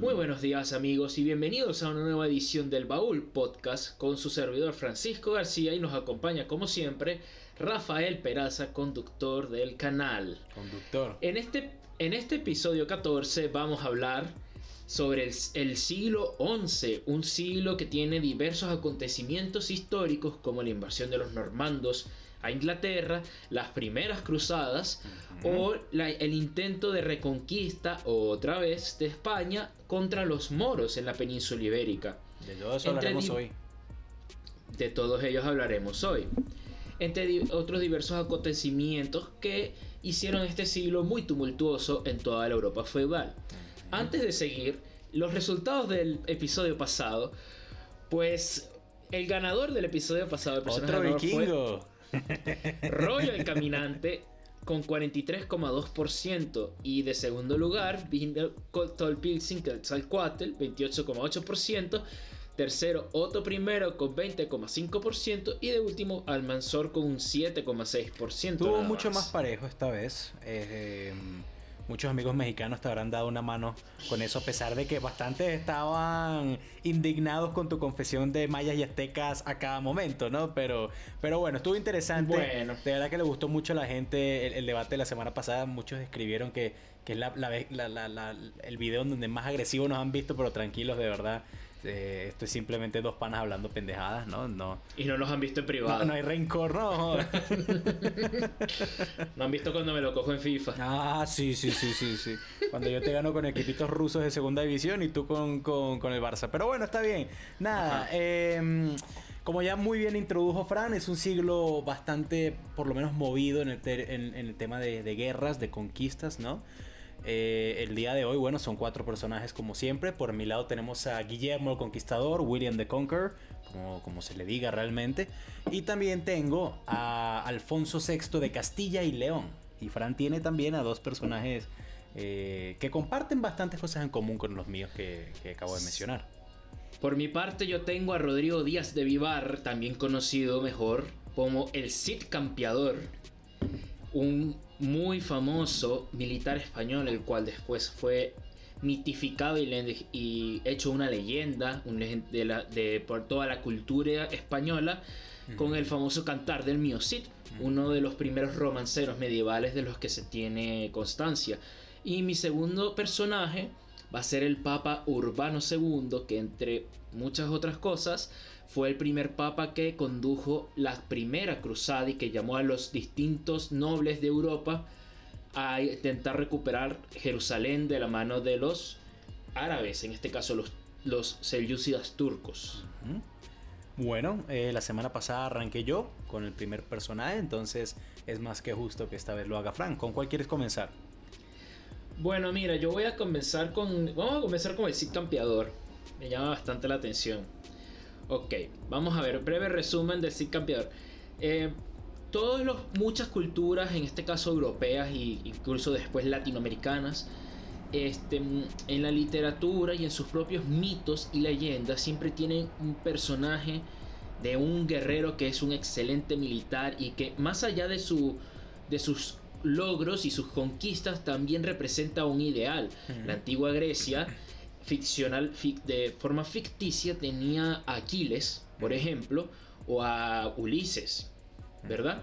Muy buenos días amigos y bienvenidos a una nueva edición del Baúl Podcast con su servidor Francisco García y nos acompaña como siempre Rafael Peraza, conductor del canal. Conductor. En este, en este episodio 14 vamos a hablar sobre el, el siglo XI, un siglo que tiene diversos acontecimientos históricos como la invasión de los normandos, a Inglaterra, las primeras cruzadas o el intento de reconquista otra vez de España contra los moros en la península ibérica. De todos hablaremos hoy. De todos ellos hablaremos hoy. Entre otros diversos acontecimientos que hicieron este siglo muy tumultuoso en toda la Europa feudal. Antes de seguir, los resultados del episodio pasado, pues el ganador del episodio pasado, el Otro vikingo. Rollo el Caminante con 43,2% y de segundo lugar vino Tolpilsin Quetzalcoatl 28,8%, tercero Otto I con 20,5% y de último Almanzor con un 7,6%. Tuvo mucho más. parejo esta vez. Eh, muchos amigos mexicanos te habrán dado una mano con eso, a pesar de que bastantes estaban indignados con tu confesión de mayas y aztecas a cada momento, ¿no? Pero, pero bueno, estuvo interesante. Bueno. De verdad que le gustó mucho a la gente el, debate de la semana pasada. Muchos escribieron que, que es la, el video donde más agresivo nos han visto, pero tranquilos, de verdad. Eh, esto es simplemente dos panas hablando pendejadas, ¿no? no y no los han visto en privado. No, hay rencor, no. no han visto cuando me lo cojo en FIFA. Ah, sí, sí, sí, sí, sí. Cuando yo te gano con equipitos rusos de segunda división y tú con, con, el Barça. Pero bueno, está bien. Nada, eh, como ya muy bien introdujo Fran, es un siglo bastante, por lo menos, movido en el, en, el tema de, de guerras, de conquistas, ¿no? Eh, el día de hoy, bueno, son cuatro personajes como siempre. Por mi lado tenemos a Guillermo el Conquistador, William the Conqueror, como, se le diga realmente. Y también tengo a Alfonso VI de Castilla y León. Y Fran tiene también a dos personajes eh, que comparten bastantes cosas en común con los míos que, que acabo de mencionar. Por mi parte yo tengo a Rodrigo Díaz de Vivar, también conocido mejor como el Cid Campeador un muy famoso militar español, el cual después fue mitificado y, hecho una leyenda de, por toda la cultura española con el famoso cantar del Mio Cid, uno de los primeros romanceros medievales de los que se tiene constancia. Y mi segundo personaje va a ser el Papa Urbano II, que entre muchas otras cosas fue el primer papa que condujo la primera cruzada y que llamó a los distintos nobles de Europa a intentar recuperar Jerusalén de la mano de los árabes, en este caso los, los selyúcidas turcos. Bueno, eh, la semana pasada arranqué yo con el primer personaje, entonces es más que justo que esta vez lo haga Frank. ¿Con cuál quieres comenzar? Bueno, mira, yo voy a comenzar con. Vamos a comenzar con el Cid Campeador. Me llama bastante la atención. Ok, vamos a ver, breve resumen del Cid Campeador. Eh, todas las muchas culturas, en este caso europeas e incluso después latinoamericanas, este, en la literatura y en sus propios mitos y leyendas siempre tienen un personaje de un guerrero que es un excelente militar y que más allá de, su, de sus logros y sus conquistas también representa un ideal. La antigua Grecia ficcional, de forma ficticia, tenía a Aquiles, por ejemplo, o a Ulises, ¿verdad?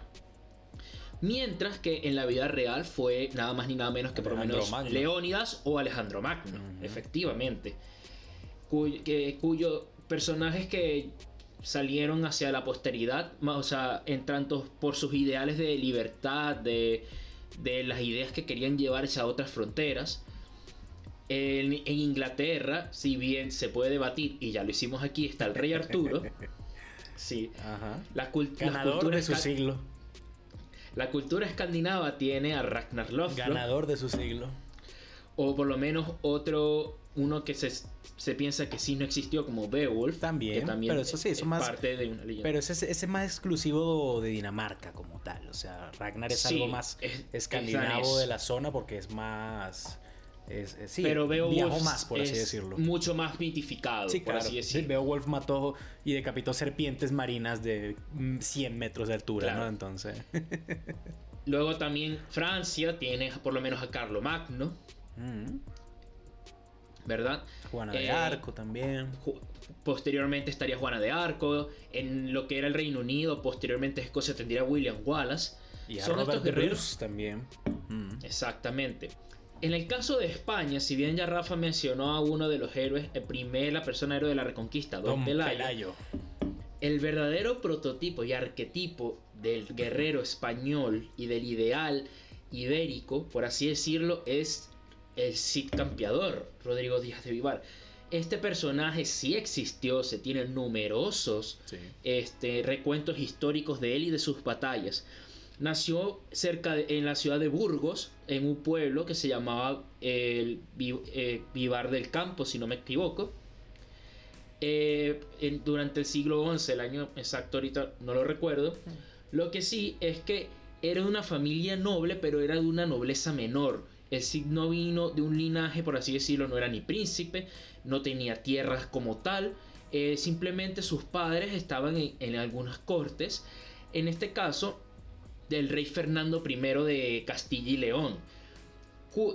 Mientras que en la vida real fue nada más ni nada menos que por lo menos Leónidas o Alejandro Magno, efectivamente. Cuyo, personajes que salieron hacia la posteridad, o sea, en tanto por sus ideales de libertad, de, de las ideas que querían llevarse a otras fronteras, en, Inglaterra, si bien se puede debatir, y ya lo hicimos aquí, está el rey Arturo. sí. La, Ganador de su siglo. La cultura escandinava tiene a Ragnar Lothbrok. Ganador de su siglo. O por lo menos otro, uno que se, se piensa que sí no existió como Beowulf. También, pero eso sí, eso es más, parte de una leyenda. Pero ese, ese es más exclusivo de Dinamarca como tal. O sea, Ragnar es algo más escandinavo de la zona porque es más sí, pero veo más, por así decirlo. Mucho más mitificado, sí, por así decirlo. Beowulf mató y decapitó serpientes marinas de 100 mm, metros de altura, ¿no? Entonces. Luego también Francia tiene por lo menos a Carlo Magno. Mm. ¿verdad? Juana de Eh, Arco también. Ju- Posteriormente estaría Juana de Arco. En lo que era el Reino Unido, posteriormente Escocia tendría William Wallace. Y a son Robert estos guerreros. Bruce también. Mm. Exactamente. En el caso de España, si bien ya Rafa mencionó a uno de los héroes, el primer, la persona héroe de la reconquista, Don, Don Pelayo, Pelayo. el verdadero prototipo y arquetipo del guerrero español y del ideal ibérico, por así decirlo, es el Cid Campeador, Rodrigo Díaz de Vivar. Este personaje sí existió, se tienen numerosos Sí. este, recuentos históricos de él y de sus batallas. Nació cerca de- en la ciudad de Burgos, en un pueblo que se llamaba el eh, Vivar del Campo, si no me equivoco. Eh, en- durante el siglo XI, el año exacto ahorita no lo recuerdo. Lo que sí es que era de una familia noble, pero era de una nobleza menor. El Cid no vino de un linaje, por así decirlo, no era ni príncipe, no tenía tierras como tal. eh, simplemente sus padres estaban en, en algunas cortes. En este caso, del rey Fernando I de Castilla y León.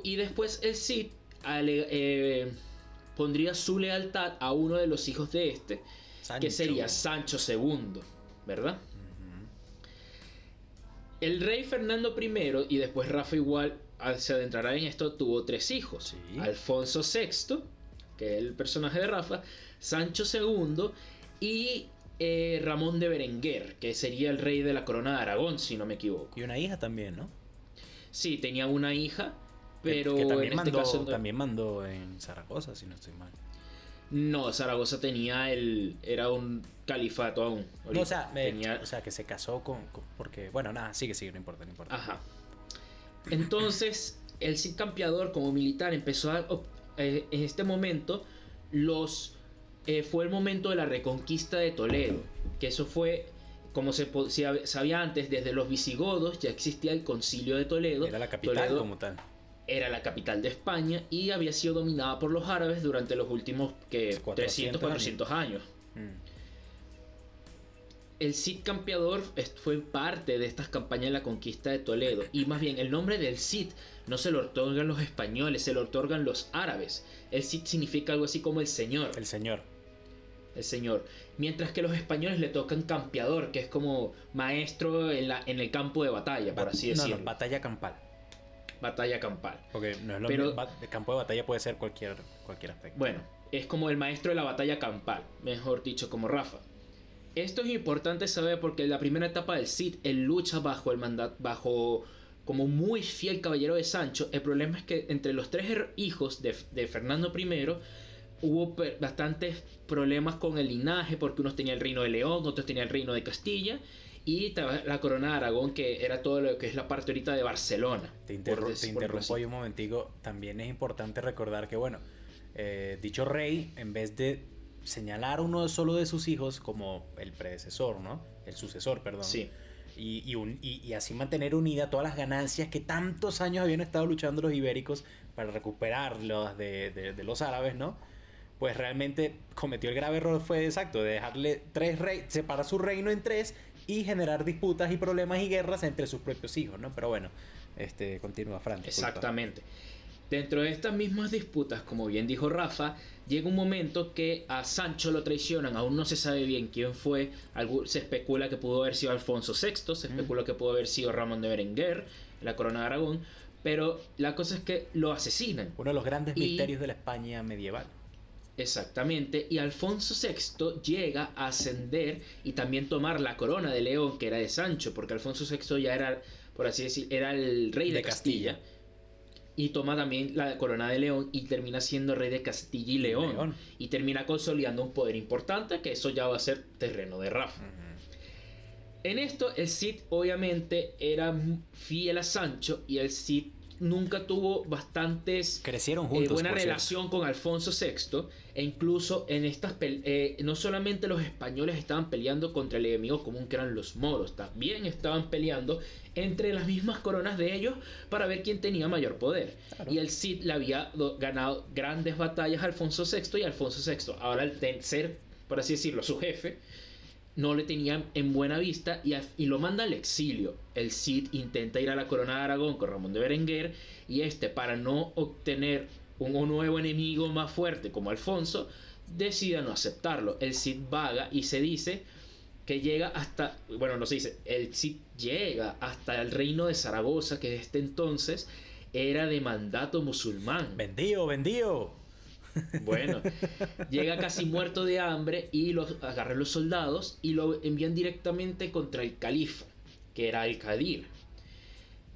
Y después el Cid ale- eh, pondría su lealtad a uno de los hijos de este, que sería Sancho II, ¿verdad? El rey Fernando I, y después Rafa igual al- se adentrará en esto, tuvo tres hijos. Sí. Alfonso VI, que es el personaje de Rafa, Sancho II y eh, Ramón de Berenguer, que sería el rey de la corona de Aragón, si no me equivoco. Y una hija también, ¿no? Sí, tenía una hija, pero que, también, en este mandó, caso no- también mandó en Zaragoza, si no estoy mal. no, Zaragoza tenía el... era un califato aún. No, o sea, me- Tenía- o sea, que se casó con, con- Porque, bueno, nada, sigue, sigue, no importa, no importa. Ajá. Entonces, el Cid Campeador como militar empezó a... eh, en este momento, los... eh, fue el momento de la reconquista de Toledo. Que eso fue, como se sabía antes, desde los visigodos ya existía el concilio de Toledo. Era la capital Toledo como tal. era la capital de España y había sido dominada por los árabes durante los últimos que 300, 400 400 años. Mm. El Cid Campeador fue parte de estas campañas de la conquista de Toledo. Y más bien, el nombre del Cid no se lo otorgan los españoles, se lo otorgan los árabes. El Cid significa algo así como el señor, El señor. El señor. Mientras que los españoles le tocan campeador, que es como maestro en, la, en el campo de batalla, por así decirlo. no, batalla campal. batalla campal. Porque no es lo Pero- mismo. El campo de batalla puede ser cualquier, cualquier aspecto. Bueno, es como el maestro de la batalla campal, mejor dicho, como Rafa. Esto es importante saber porque en la primera etapa del Cid, él lucha bajo el mandato, bajo como muy fiel caballero de Sancho. El problema es que entre los tres hijos de, de Fernando I hubo bastantes problemas con el linaje porque unos tenían el reino de León, otros tenían el reino de Castilla y la corona de Aragón que era todo lo que es la parte ahorita de Barcelona. Te, interru- interrumpo ahí un momentico. También es importante recordar que, bueno, eh, dicho rey, en vez de señalar a uno solo de sus hijos como el predecesor, ¿no? El sucesor, perdón. Sí. Y, y un- y- y así mantener unida todas las ganancias que tantos años habían estado luchando los ibéricos para recuperarlos de, de- de los árabes, ¿no? Pues realmente cometió el grave error, fue exacto, de dejarle tres reyes, separar su reino en tres y generar disputas y problemas y guerras entre sus propios hijos, ¿no? Pero bueno, este, continúa, Fran. Exactamente. Dentro de estas mismas disputas, como bien dijo Rafa, llega un momento que a Sancho lo traicionan, aún no se sabe bien quién fue, se especula que pudo haber sido Alfonso VI, se especula que pudo haber sido Ramón de Berenguer, la corona de Aragón, pero la cosa es que lo asesinan. Uno de los grandes Y- misterios de la España medieval. Exactamente, y Alfonso VI llega a ascender y también tomar la corona de León, que era de Sancho, porque Alfonso VI ya era, por así decir, era el rey de, De Castilla. Castilla. Y toma también la corona de León y termina siendo rey de Castilla y León. León. Y termina consolidando un poder importante, que eso ya va a ser terreno de Rafa. En esto, el Cid obviamente era fiel a Sancho y el Cid nunca tuvo bastantes Crecieron eh, juntos. buena por cierto. relación con Alfonso VI e incluso en estas eh, no solamente los españoles estaban peleando contra el enemigo común que eran los moros, también estaban peleando entre las mismas coronas de ellos para ver quién tenía mayor poder. Claro. Y el Cid le había do- ganado grandes batallas a Alfonso VI y Alfonso VI, ahora al ten- ser, por así decirlo, su jefe, no le tenían en buena vista y, y lo manda al exilio. El Cid intenta ir a la corona de Aragón con Ramón de Berenguer y este, para no obtener un nuevo enemigo más fuerte como Alfonso, decide no aceptarlo. El Cid vaga y se dice que llega hasta, bueno, no se dice, el Cid llega hasta el reino de Zaragoza, que desde entonces era de mandato musulmán. Vendido, vendido. Bueno, llega casi muerto de hambre y lo agarran los soldados y lo envían directamente contra el califa, que era el Kadir.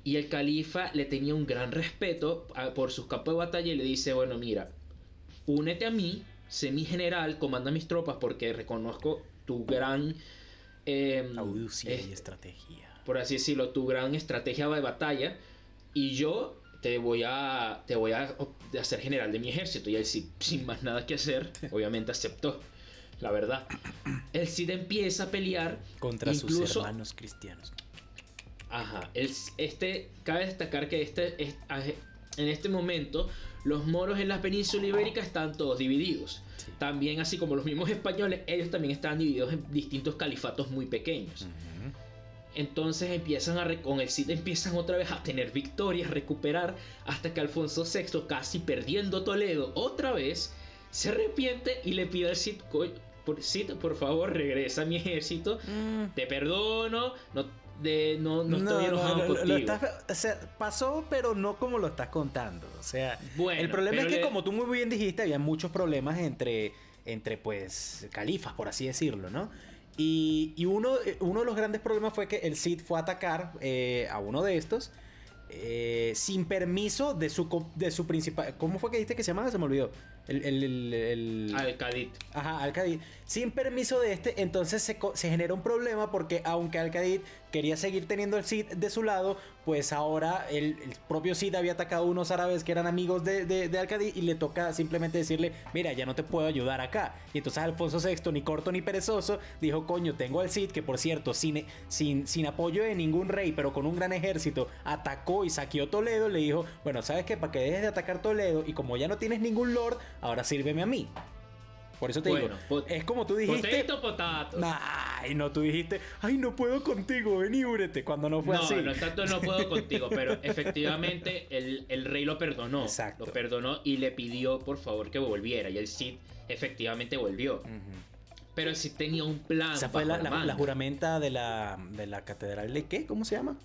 Y el califa le tenía un gran respeto por sus campos de batalla y le dice, bueno, mira, únete a mí, sé mi general, comanda mis tropas porque reconozco tu gran... Eh, y estrategia. Por así decirlo, tu gran estrategia de batalla. Y yo te voy a, te voy a hacer general de mi ejército. Y él, sin más nada que hacer, obviamente aceptó. La verdad. El Cid empieza a pelear contra sus hermanos cristianos. Ajá. este, cabe destacar que este, en este momento los moros en la península ibérica están todos divididos. También, así como los mismos españoles, ellos también están divididos en distintos califatos muy pequeños. Entonces empiezan a con el Cid empiezan otra vez a tener victorias, recuperar, hasta que Alfonso VI, casi perdiendo Toledo otra vez, se arrepiente y le pide al Cid, por, Cid, por favor, regresa a mi ejército, mm. te perdono, no, de, no, no, estoy enojado contigo. o sea, pasó, pero no como lo estás contando. O sea, el problema es que, como tú muy bien dijiste, había muchos problemas entre, entre pues, califas, por así decirlo, ¿no? Y, uno, eh, uno de los grandes problemas fue que el Cid fue a atacar eh, a uno de estos eh, sin permiso de su, de su principal. ¿Cómo fue que dijiste que se llamaba? Se me olvidó. El, el, el, Alcadid. Ajá, Alcadid. Sin permiso de este, entonces se, se genera un problema porque aunque Alcadid quería seguir teniendo el Cid de su lado, pues ahora el, propio Cid había atacado a unos árabes que eran amigos de, de, Alcadid y le toca simplemente decirle, mira, ya no te puedo ayudar acá. Y entonces Alfonso VI, ni corto ni perezoso, dijo, coño, tengo al Cid, que por cierto, sin, sin, sin apoyo de ningún rey, pero con un gran ejército, atacó y saqueó Toledo, le dijo, bueno, ¿sabes qué? Para que dejes de atacar Toledo y como ya no tienes ningún lord, ahora sírveme a mí. Por eso te digo, es como tú dijiste. Potato, potato. Ay, no, tú dijiste, ay, no puedo contigo, ven y úrete, cuando no fue así. No, no tanto no puedo contigo, pero efectivamente el, rey lo perdonó. Exacto. Lo perdonó y le pidió, por favor, que volviera. Y el Cid efectivamente volvió. Pero el Cid tenía un plan. Esa fue la, la, juramenta de la, de la catedral de qué? ¿Cómo se llama?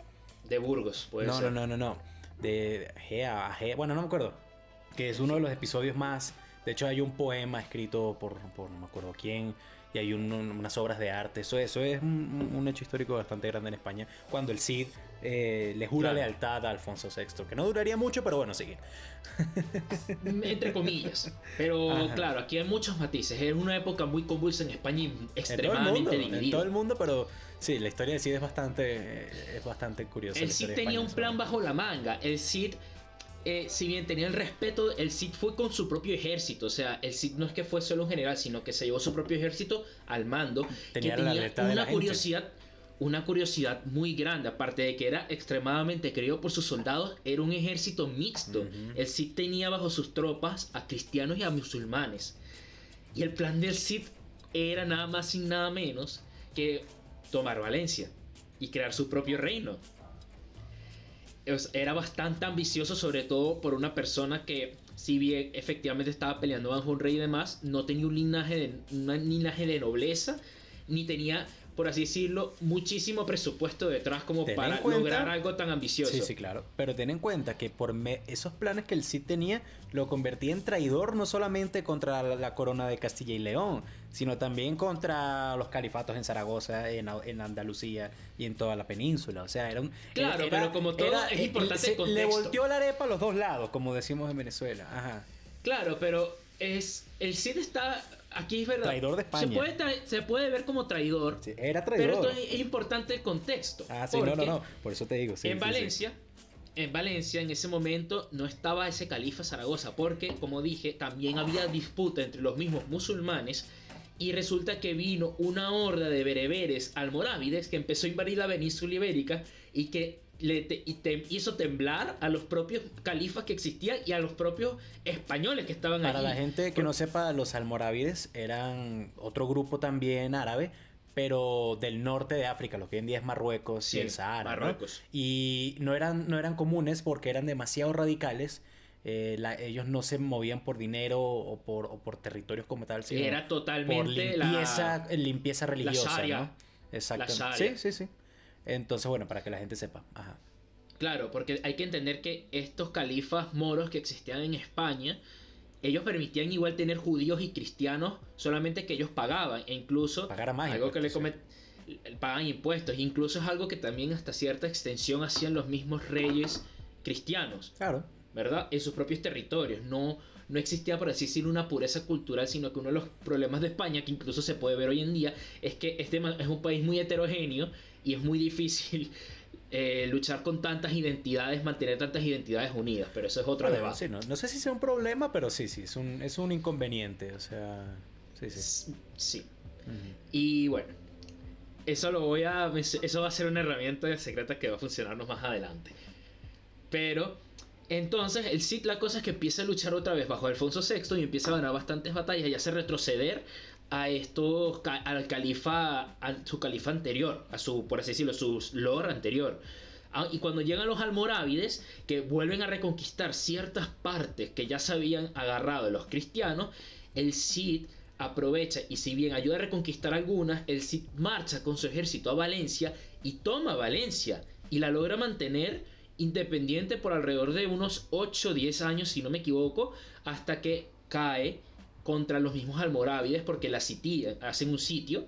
De Burgos, puede no, ser. No, no, no, no. De Gea, Gea, bueno, no me acuerdo. Que es uno de los episodios más de hecho, hay un poema escrito por, por no me acuerdo quién, y hay unas obras de arte. Eso, eso es un, hecho histórico bastante grande en España, cuando el Cid eh, le jura lealtad a Alfonso VI, que no duraría mucho, pero bueno, sigue. Entre comillas. Pero claro, aquí hay muchos matices. Es una época muy convulsa en España y extremadamente dividida. En todo el mundo, pero sí, la historia del Cid es bastante, es bastante curiosa. El Cid tenía un plan bajo la manga. El Cid eh, si bien tenía el respeto, el Cid fue con su propio ejército. O sea, el Cid no es que fue solo un general, sino que se llevó su propio ejército al mando. Tenía, que tenía una curiosidad, una curiosidad muy grande. Aparte de que era extremadamente querido por sus soldados, era un ejército mixto. El Cid tenía bajo sus tropas a cristianos y a musulmanes. Y el plan del Cid era nada más y nada menos que tomar Valencia y crear su propio reino era bastante ambicioso, sobre todo por una persona que, si bien efectivamente estaba peleando bajo un rey y demás, no tenía un linaje de, un linaje de nobleza, ni tenía por así decirlo, muchísimo presupuesto detrás como para lograr algo tan ambicioso. Sí, sí, claro. Pero ten en cuenta que por esos planes que el Cid tenía, lo convertía en traidor no solamente contra la corona de Castilla y León, sino también contra los califatos en Zaragoza, en, Andalucía y en toda la península. O sea, era un. Claro, pero como todo es importante el Le volteó la arepa a los dos lados, como decimos en Venezuela. Ajá. Claro, pero es. El Cid está aquí es verdad. Traidor de España. Se puede, se puede ver como traidor. era traidor. Pero es, importante el contexto. Ah, sí, no, no, no. Por eso te digo. en Valencia, en Valencia, en ese momento, no estaba ese califa Zaragoza, porque, como dije, también había disputa entre los mismos musulmanes. Y resulta que vino una horda de bereberes almorávides que empezó a invadir la península ibérica y que le y te hizo temblar a los propios califas que existían y a los propios españoles que estaban Para la gente que no sepa, los almorávides eran otro grupo también árabe, pero del norte de África, lo que hoy en día es Marruecos y el Sahara. Marruecos. Y no eran, no eran comunes porque eran demasiado radicales. eh, ellos no se movían por dinero o por, o por territorios como tal, sino era totalmente por limpieza, la, limpieza religiosa, ¿no? Exacto. Sí, sí, sí. Entonces, bueno, para que la gente sepa. Ajá. Claro, porque hay que entender que estos califas moros que existían en España, ellos permitían igual tener judíos y cristianos, solamente que ellos pagaban, e incluso Pagar más algo que le pagan impuestos, incluso es algo que también hasta cierta extensión hacían los mismos reyes cristianos. Claro. ¿Verdad? En sus propios territorios. No, no existía, por así decirlo, una pureza cultural, sino que uno de los problemas de España, que incluso se puede ver hoy en día, es que este es un país muy heterogéneo y es muy difícil eh, luchar con tantas identidades, mantener tantas identidades unidas, pero eso es otro debate. no, no, sé si sea un problema, pero sí, sí, es un, es un inconveniente, o sea, sí, sí. Sí. Y bueno, eso lo voy a, eso va a ser una herramienta secreta que va a funcionarnos más adelante. Pero entonces el Cid la cosa es que empieza a luchar otra vez bajo Alfonso VI y empieza a ganar bastantes batallas y hace retroceder a estos al califa a su califa anterior a su por así decirlo su lord anterior. Ah, y cuando llegan los almorávides que vuelven a reconquistar ciertas partes que ya se habían agarrado de los cristianos el Cid aprovecha y si bien ayuda a reconquistar algunas el Cid marcha con su ejército a Valencia y toma Valencia y la logra mantener independiente por alrededor de unos 8 o 10 años si no me equivoco hasta que cae contra los mismos almorávides porque la sitía, hacen un sitio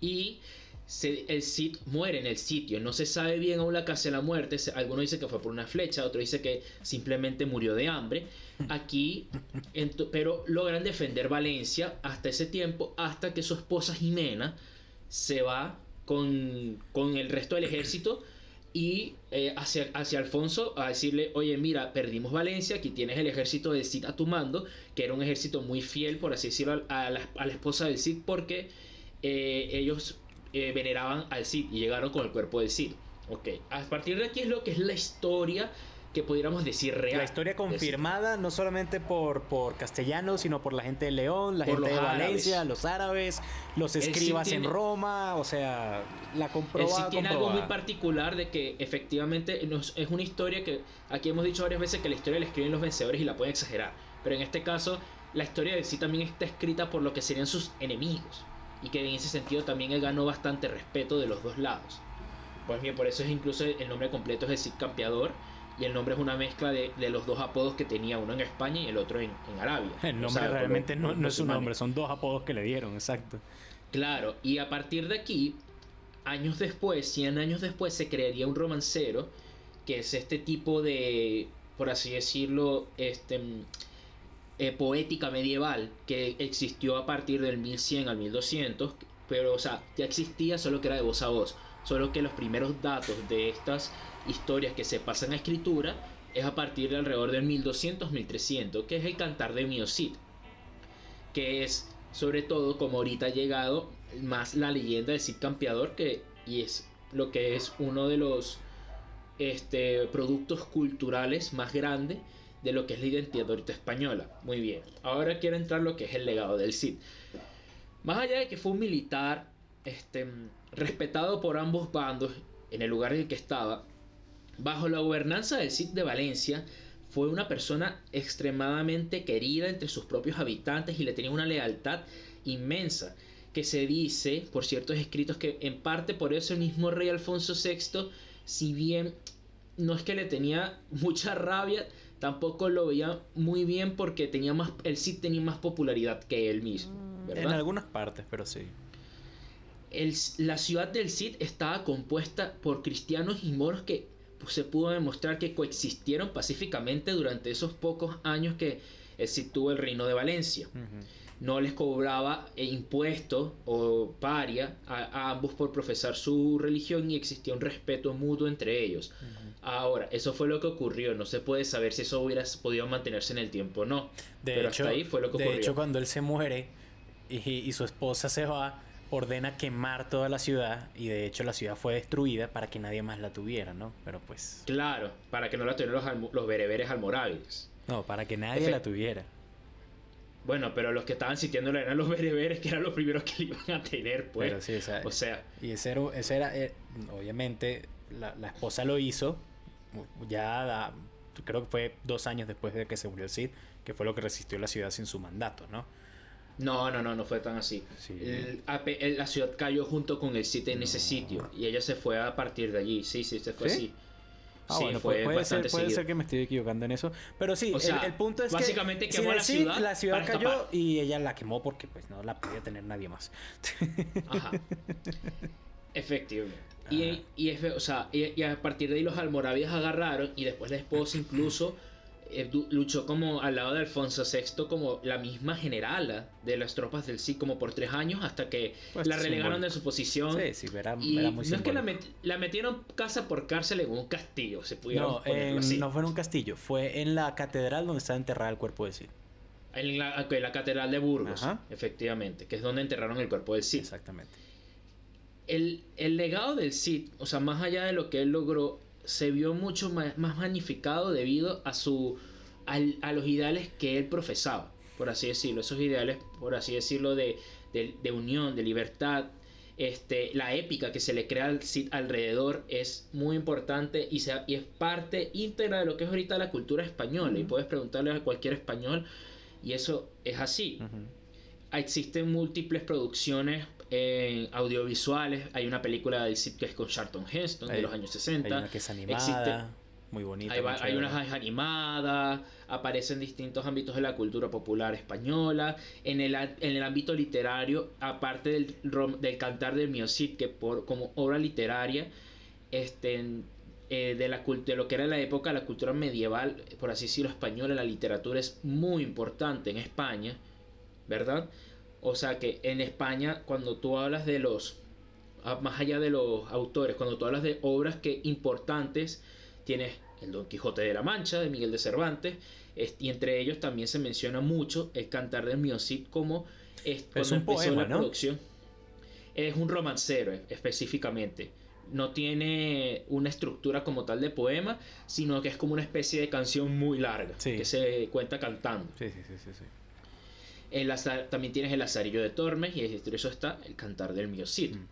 y el Cid muere en el sitio. No se sabe bien aún la causa de la muerte. Alguno dice que fue por una flecha, otro dice que simplemente murió de hambre. Aquí, pero logran defender Valencia hasta ese tiempo, hasta que su esposa Jimena se va con, con el resto del ejército y eh, hacia, hacia Alfonso a decirle, oye, mira, perdimos Valencia, aquí tienes el ejército del Cid a tu mando, que era un ejército muy fiel, por así decirlo, a la, a la esposa del Cid, porque eh, ellos eh, veneraban al Cid y llegaron con el cuerpo del Cid. Ok, a partir de aquí es lo que es la historia que pudiéramos decir real. La historia confirmada no solamente por, por castellanos, sino por la gente de León, la gente de Valencia, los árabes, los escribas en Roma, o sea, la comprobada. sí tiene algo muy particular de que efectivamente es una historia que aquí hemos dicho varias veces que la historia la escriben los vencedores y la pueden exagerar, pero en este caso la historia de sí también está escrita por lo que serían sus enemigos y que en ese sentido también él ganó bastante respeto de los dos lados. Pues bien, por eso es incluso el nombre completo es Cid Campeador y el nombre es una mezcla de, los dos apodos que tenía uno en España y el otro en, Arabia. El nombre realmente no, no es un nombre, son dos apodos que le dieron, exacto. Claro, y a partir de aquí, años después, 100 años después, se crearía un romancero, que es este tipo de, por así decirlo, este, eh, poética medieval que existió a partir del 1100 al 1200, pero o sea, ya existía, solo que era de voz a voz, solo que los primeros datos de estas historias que se pasan a escritura es a partir de alrededor del 1200-1300, que es el cantar de Miocid, que es sobre todo como ahorita ha llegado más la leyenda del Cid Campeador, que y es lo que es uno de los este, productos culturales más grandes de lo que es la identidad ahorita española. Muy bien, ahora quiero entrar lo que es el legado del Cid. Más allá de que fue un militar este, respetado por ambos bandos en el lugar en el que estaba, Bajo la gobernanza del Cid de Valencia, fue una persona extremadamente querida entre sus propios habitantes y le tenía una lealtad inmensa, que se dice por ciertos escritos que en parte por eso el mismo rey Alfonso VI, si bien no es que le tenía mucha rabia, tampoco lo veía muy bien porque tenía más, el Cid tenía más popularidad que él mismo. Mm. En algunas partes, pero sí. la ciudad del Cid estaba compuesta por cristianos y moros que se pudo demostrar que coexistieron pacíficamente durante esos pocos años que tuvo el reino de Valencia. No les cobraba eh, impuestos o paria a, ambos por profesar su religión y existía un respeto mutuo entre ellos. Ahora, eso fue lo que ocurrió. No se puede saber si eso hubiera podido mantenerse en el tiempo o no. De pero hecho, hasta ahí fue lo que ocurrió. De hecho, cuando él se muere y su esposa se va, ordena quemar toda la ciudad y de hecho la ciudad fue destruida para que nadie más la tuviera, ¿no? Pero pues... Claro, para que no la tuvieran los, los bereberes almorávides. No, para que nadie la tuviera. Bueno, pero los que estaban sitiándola eran los bereberes, que eran los primeros que iban a tener, pues. Pero sí, o sea... Y ese era, ese era eh, obviamente, la, la, esposa lo hizo, ya creo que fue dos años después de que se murió el Cid, que fue lo que resistió la ciudad sin su mandato, ¿no? No, no, no, no fue tan así. la ciudad cayó junto con el Cid en ese sitio y ella se fue a partir de allí. Sí, sí, se fue así. Ah, sí, bueno, fue puede, ser, puede ser, que me estoy equivocando en eso. Pero sí, el, punto es básicamente que quemó la ciudad. La ciudad cayó y ella la quemó porque pues no la podía tener nadie más. Ajá. Efectivamente. Y, y, o sea, y, a partir de ahí los almorávides agarraron y después la esposa incluso luchó como al lado de Alfonso VI como la misma generala de las tropas del sí como por tres años hasta que pues la relegaron de su posición. Sí, sí, era, y no es que la, metieron casa por cárcel en un castillo, se pudieron no, no fue en un castillo, fue en la catedral donde está enterrado el cuerpo del Cid. En la, la catedral de Burgos, efectivamente, que es donde enterraron el cuerpo del Cid. Exactamente. El, el legado del Cid, o sea, más allá de lo que él logró, se vio mucho más, magnificado debido a su a los ideales que él profesaba, por así decirlo, esos ideales, por así decirlo, de, unión, de libertad, este, la épica que se le crea al alrededor es muy importante y, y, es parte íntegra de lo que es ahorita la cultura española. Y puedes preguntarle a cualquier español y eso es así. Existen múltiples producciones en audiovisuales. Hay una película del Cid que es con Charlton Heston de los años 60. Hay una que es animada, muy bonita. Hay, hay unas animadas, aparece en distintos ámbitos de la cultura popular española. En el, en el ámbito literario, aparte del, del cantar del Miocid, que por, como obra literaria, este, eh, de, la, de lo que era la época, la cultura medieval, por así decirlo, española, la literatura es muy importante en España, ¿verdad? O sea que en España, cuando tú hablas de los, ah, más allá de los autores, cuando tú hablas de obras que importantes, tienes el Don Quijote de la Mancha de Miguel de Cervantes, y entre ellos también se menciona mucho el Cantar del Miocid como es, un poema, la producción. Es un romancero específicamente. No tiene una estructura como tal de poema, sino que es como una especie de canción muy larga que se cuenta cantando. Sí, sí, sí, sí. El también tienes el Lazarillo de Tormes y entre eso está el Cantar del Miocid. Mm.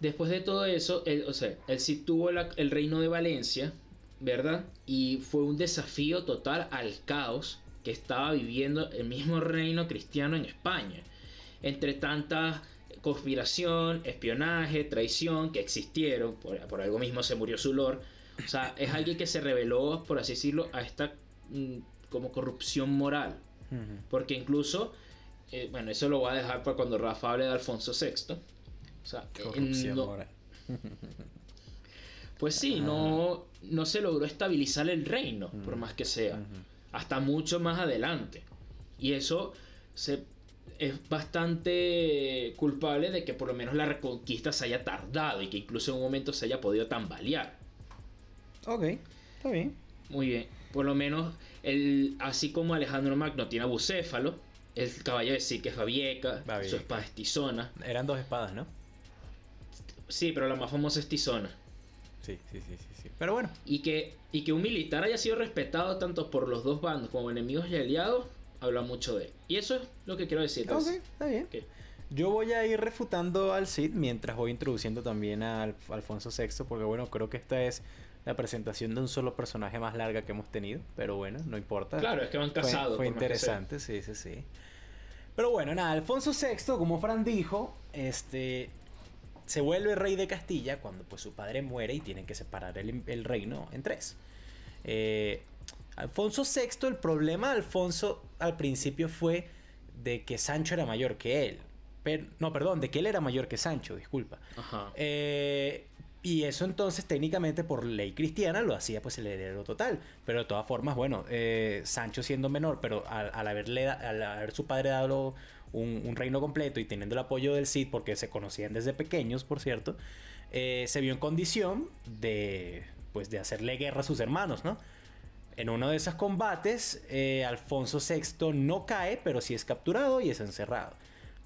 Después de todo eso, el, o sea, él sí tuvo el reino de Valencia, ¿verdad? Y fue un desafío total al caos que estaba viviendo el mismo reino cristiano en España. Entre tanta conspiración, espionaje, traición que existieron, por, algo mismo se murió su lord. O sea, es alguien que se reveló, por así decirlo, a esta mm, como corrupción moral. Porque incluso, eh, bueno, eso lo voy a dejar para cuando Rafa hable de Alfonso VI. O sea, corrupción moral. Pues sí, no, no se logró estabilizar el reino, por más que sea, hasta mucho más adelante. Y eso se, es bastante culpable de que por lo menos la reconquista se haya tardado y que incluso en un momento se haya podido tambalear. Ok, está bien. Muy bien. Por lo menos, el, así como Alejandro Magno tiene a Bucéfalo, el caballo de sí que es Babieca, su espada es Tizona. Eran dos espadas, ¿no? Sí, pero la más famosa es Tizona. Sí, sí, sí, sí, Pero bueno. Y que, y que un militar haya sido respetado tanto por los dos bandos como enemigos y aliados, habla mucho de él. Y eso es lo que quiero decir. Ok, está bien. Yo voy a ir refutando al Cid mientras voy introduciendo también a Alfonso VI, porque bueno, creo que esta es la presentación de un solo personaje más larga que hemos tenido, pero bueno, no importa. Claro, es que van casados. Fue, fue interesante, sí, sí, sí. Pero bueno, nada, Alfonso VI, como Fran dijo, este se vuelve rey de Castilla cuando pues su padre muere y tienen que separar el, reino en tres. Eh, Alfonso VI, el problema de Alfonso al principio fue de que Sancho era mayor que él. Pero, no, perdón, de que él era mayor que Sancho, disculpa. Eh, y eso entonces técnicamente por ley cristiana lo hacía pues el heredero total. Pero de todas formas, bueno, eh, Sancho siendo menor, pero al, haberle, al haber su padre dado un, reino completo y teniendo el apoyo del Cid, porque se conocían desde pequeños, por cierto, eh, se vio en condición de, pues, de hacerle guerra a sus hermanos, ¿no? En uno de esos combates, eh, Alfonso VI no cae, pero sí es capturado y es encerrado.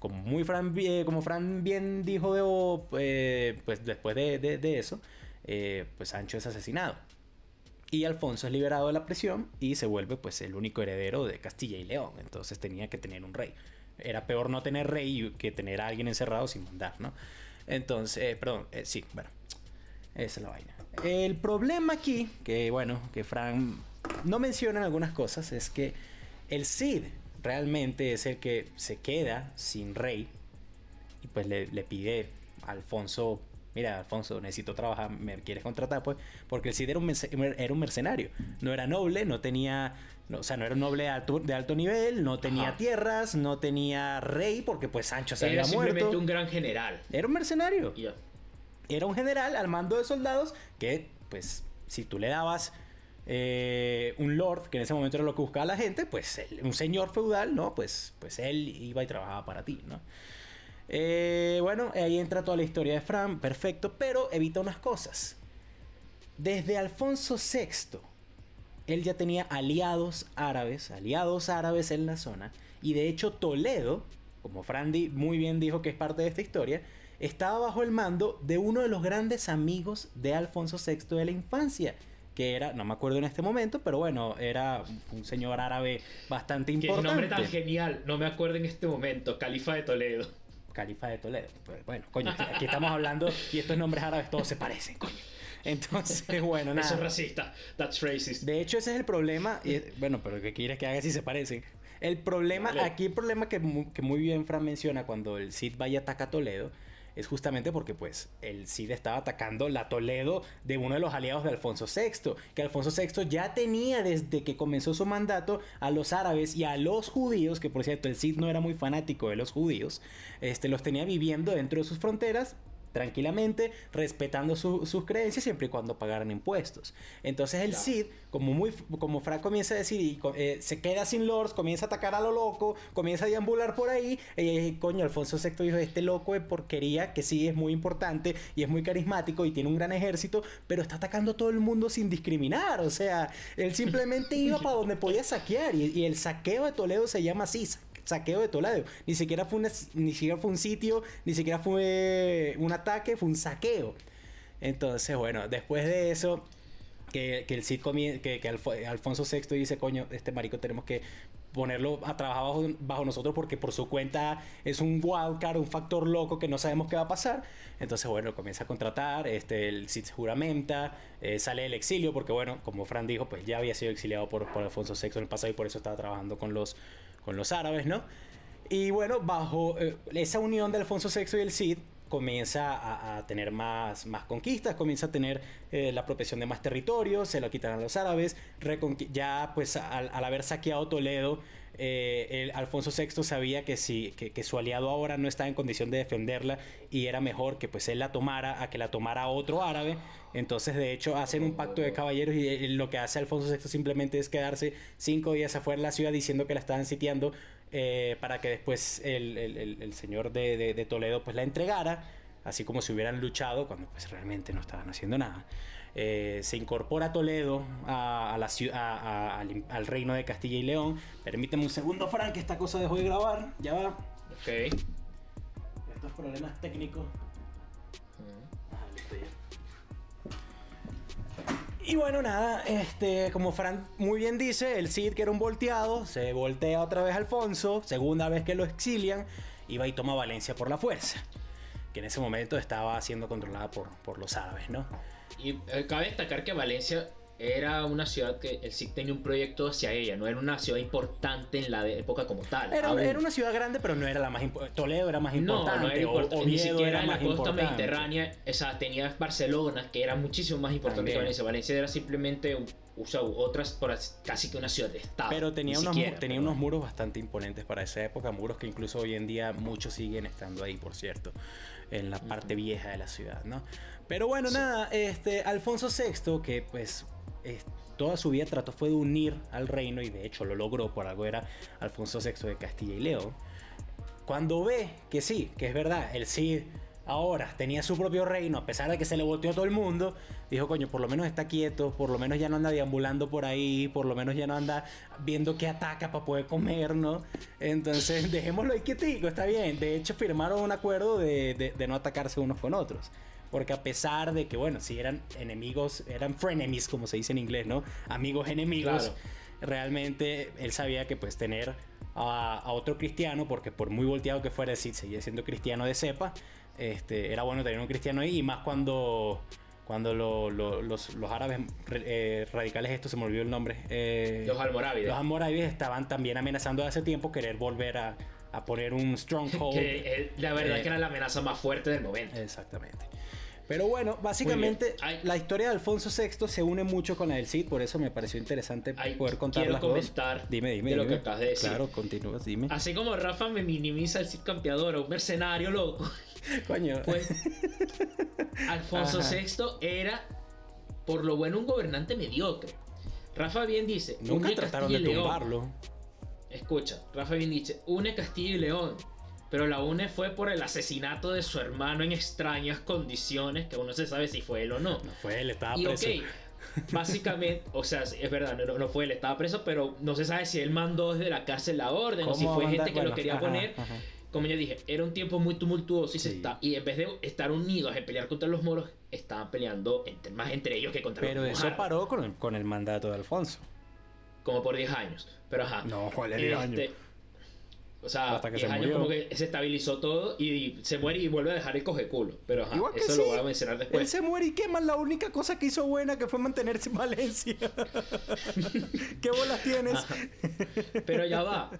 Como, muy Fran, como Fran bien dijo, eh, pues después de, de eso, pues Sancho es asesinado. Y Alfonso es liberado de la prisión y se vuelve pues el único heredero de Castilla y León. Entonces tenía que tener un rey era peor no tener rey que tener a alguien encerrado sin mandar, ¿no? Entonces, eh, perdón, eh, sí, bueno, esa es la vaina. El problema aquí, que bueno, que Fran no menciona en algunas cosas, es que el Cid realmente es el que se queda sin rey y pues le, pide a Alfonso, mira Alfonso, necesito trabajar, ¿me quieres contratar? Pues porque el Cid era un, era un mercenario, no era noble, no tenía, o sea, no era un noble de alto, de alto nivel, no tenía tierras, no tenía rey porque pues Sancho se era había muerto. Era simplemente un gran general. Era un mercenario. Era un general al mando de soldados que pues si tú le dabas eh, un lord, que en ese momento era lo que buscaba la gente, pues un señor feudal, ¿no? Pues, pues él iba y trabajaba para ti, ¿no? Eh, bueno, ahí entra toda la historia de Fran, perfecto, pero evita unas cosas. Desde Alfonso VI, él ya tenía aliados árabes, aliados árabes en la zona, y de hecho Toledo, como Frandy muy bien dijo que es parte de esta historia, estaba bajo el mando de uno de los grandes amigos de Alfonso VI de la infancia, que era, no me acuerdo en este momento, pero bueno, era un señor árabe bastante importante. Qué nombre tan genial, no me acuerdo en este momento, Califa de Toledo. Califa de Toledo. Pues, bueno, coño, aquí estamos hablando y estos nombres árabes todos se parecen, coño. Entonces, bueno, nada. Eso es racista. That's racist. De hecho, ese es el problema. Y, bueno, pero ¿qué quieres que haga si se parecen? El problema, aquí el problema que, que muy bien Fran menciona cuando el Cid vaya a atacar a Toledo es justamente porque pues el Cid estaba atacando la Toledo de uno de los aliados de Alfonso VI, que Alfonso VI ya tenía desde que comenzó su mandato a los árabes y a los judíos, que por cierto el Cid no era muy fanático de los judíos, este, los tenía viviendo dentro de sus fronteras tranquilamente, respetando sus creencias siempre y cuando pagaran impuestos. Entonces el Cid, como, muy, como Frank comienza a decir, eh, se queda sin lords, comienza a atacar a lo loco, comienza a deambular por ahí, y coño, Alfonso VI dijo, este loco de porquería, que sí es muy importante y es muy carismático y tiene un gran ejército, pero está atacando a todo el mundo sin discriminar, o sea, él simplemente iba para donde podía saquear, y, y el saqueo de Toledo se llama así, saqueo de Toledo. Ni siquiera fue, ni siquiera fue un sitio, ni siquiera fue un ataque, fue un saqueo. Entonces, bueno, después de eso, que, el Cid que, que Alfonso VI dice, coño, este marico tenemos que ponerlo a trabajar bajo, nosotros porque por su cuenta es un wildcard, un factor loco que no sabemos qué va a pasar. Entonces, bueno, comienza a contratar, este, el Cid juramenta, eh, sale del exilio porque, bueno, como Fran dijo, pues ya había sido exiliado por, por Alfonso VI en el pasado y por eso estaba trabajando con los con los árabes, ¿no? Y bueno, bajo eh, esa unión de Alfonso VI y el Cid, comienza a, tener más, más conquistas, comienza a tener eh, la protección de más territorios, se lo quitan a los árabes, ya pues al, haber saqueado Toledo, eh, el Alfonso VI sabía que, si, que, su aliado ahora no estaba en condición de defenderla y era mejor que pues él la tomara a que la tomara otro árabe. Entonces de hecho hacen un pacto de caballeros y eh, lo que hace Alfonso VI simplemente es quedarse cinco días afuera de la ciudad diciendo que la estaban sitiando eh, para que después el, señor de, Toledo pues la entregara, así como si hubieran luchado cuando pues realmente no estaban haciendo nada. Eh, se incorpora Toledo a, la, al, reino de Castilla y León. Permíteme un segundo, Frank, que esta cosa dejó de grabar. Ya va. Ok. Estos problemas técnicos. Y bueno, nada, este, como Frank muy bien dice, el Cid que era un volteado, se voltea otra vez Alfonso, segunda vez que lo exilian, y va y toma Valencia por la fuerza, que en ese momento estaba siendo controlada por, por los árabes, ¿no? Y eh, cabe destacar que Valencia era una ciudad que el SIC tenía un proyecto hacia ella, no era una ciudad importante en la época como tal. Era, una ciudad grande, pero no era la más importante. Toledo era más importante. No, no era o, ni siquiera en la costa mediterránea. O tenía Barcelona, que era muchísimo más importante que Valencia. Valencia era simplemente o otras casi que una ciudad de estado. Pero tenía, unos, tenía unos muros bastante imponentes para esa época, muros que incluso hoy en día muchos siguen estando ahí, por cierto, en la parte vieja de la ciudad, ¿no? Pero bueno, nada, este Alfonso VI, que pues toda su vida trató fue de unir al reino y de hecho lo logró, por algo era Alfonso VI de Castilla y León. Cuando ve que sí, que es verdad, el Cid ahora tenía su propio reino, a pesar de que se le volteó todo el mundo, dijo, coño, por lo menos está quieto, por lo menos ya no anda deambulando por ahí, por lo menos ya no anda viendo qué ataca para poder comer, ¿no? Entonces, dejémoslo ahí quietico, está bien. De hecho, firmaron un acuerdo de no atacarse unos con otros porque a pesar de que, bueno, si eran enemigos, eran frenemies, como se dice en inglés, ¿no? Amigos enemigos, realmente él sabía que pues tener a, otro cristiano, porque por muy volteado que fuera, decir, seguía siendo cristiano de cepa, este, era bueno tener un cristiano ahí, y más cuando cuando los, los, árabes eh, radicales, esto se me olvidó el nombre. Eh, los almorávides. Los almorávides estaban también amenazando hace tiempo querer volver a, a poner un stronghold. que, la verdad es que era la amenaza más fuerte del momento. Exactamente. Pero bueno, básicamente la historia de Alfonso VI se une mucho con la del Cid, por eso me pareció interesante poder contar las comentar Dime, dime. De lo que acabas de decir. Claro, continúas, dime. Así como Rafa me minimiza el Cid campeador, un mercenario loco. Coño. Pues Alfonso VI era, por lo bueno, un gobernante mediocre. Rafa bien dice, nunca trataron de tumbarlo. Escucha, Rafa bien dice, une Castilla y León pero la UNE fue por el asesinato de su hermano en extrañas condiciones, que uno se sabe si fue él o no. No fue él, estaba y, preso. básicamente, o sea, es verdad, no, fue él, estaba preso, pero no se sabe si él mandó desde la cárcel la orden o si fue gente que lo quería poner. Como yo dije, era un tiempo muy tumultuoso y, se está, y en vez de estar unidos en pelear contra los moros, estaban peleando más entre ellos que contra pero los Pero eso paró con el, con el mandato de Alfonso. Como por 10 años. Pero ajá. No, ¿cuál es 10 años? O sea, Hasta que se años como que se estabilizó todo y, se muere y vuelve a dejar el coge culo. Pero ajá, eso lo voy a mencionar después. Él se muere y quema la única cosa que hizo buena que fue mantenerse en Valencia. ¿Qué bolas tienes? Pero ya va.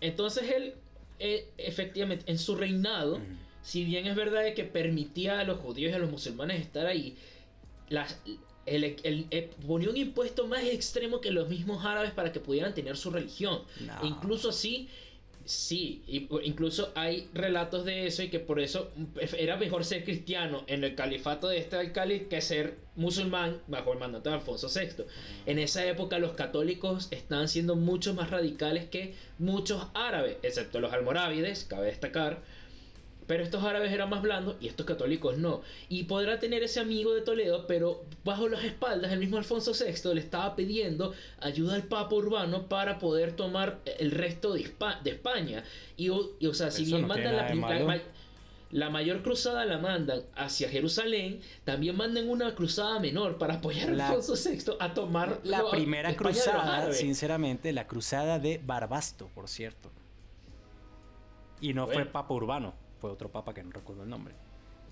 Entonces él, eh, efectivamente, en su reinado, si bien es verdad que permitía a los judíos y a los musulmanes estar ahí, las, el, ponía un impuesto más extremo que los mismos árabes para que pudieran tener su religión. E incluso así Sí, incluso hay relatos de eso y que por eso era mejor ser cristiano en el califato de este alcalde que ser musulmán bajo el mandato de Alfonso VI. En esa época los católicos estaban siendo mucho más radicales que muchos árabes, excepto los almorávides, cabe destacar, pero estos árabes eran más blandos y estos católicos no. Y podrá tener ese amigo de Toledo, pero bajo las espaldas el mismo Alfonso VI le estaba pidiendo ayuda al Papa Urbano para poder tomar el resto de, España. Y, o sea, si bien mandan la, la, mayor cruzada la mandan hacia Jerusalén, también mandan una cruzada menor para apoyar a Alfonso VI a tomar la primera cruzada, sinceramente, la cruzada de Barbasto, por cierto. Y no fue Papa Urbano fue otro papa que no recuerdo el nombre.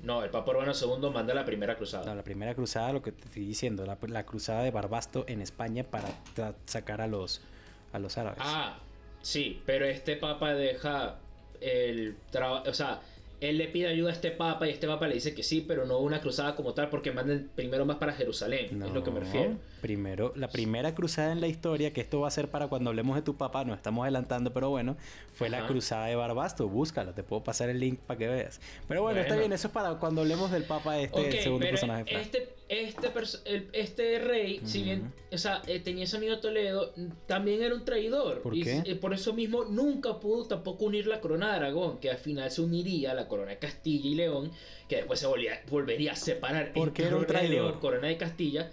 No, el Papa Urbano II manda la primera cruzada. No, la primera cruzada, lo que te estoy diciendo, la, cruzada de Barbasto en España para sacar a los, a los árabes. Ah, sí, pero este papa deja el trabajo, o sea, él le pide ayuda a este papa y este papa le dice que sí, pero no una cruzada como tal porque manden primero más para Jerusalén, es lo que me refiero. Primero, la primera cruzada en la historia, que esto va a ser para cuando hablemos de tu papá, nos estamos adelantando, pero bueno, fue la cruzada de Barbasto, búscalo, te puedo pasar el link para que veas. Pero bueno, está bien, eso es para cuando hablemos del papa este segundo personaje. Este, este, este rey, si bien, o sea, eh, tenía ese amigo Toledo, también era un traidor. ¿Por y, qué? por eso mismo nunca pudo tampoco unir la corona de Aragón, que al final se uniría a la corona de Castilla y León, que después se volvería a separar. porque era un traidor? corona de Castilla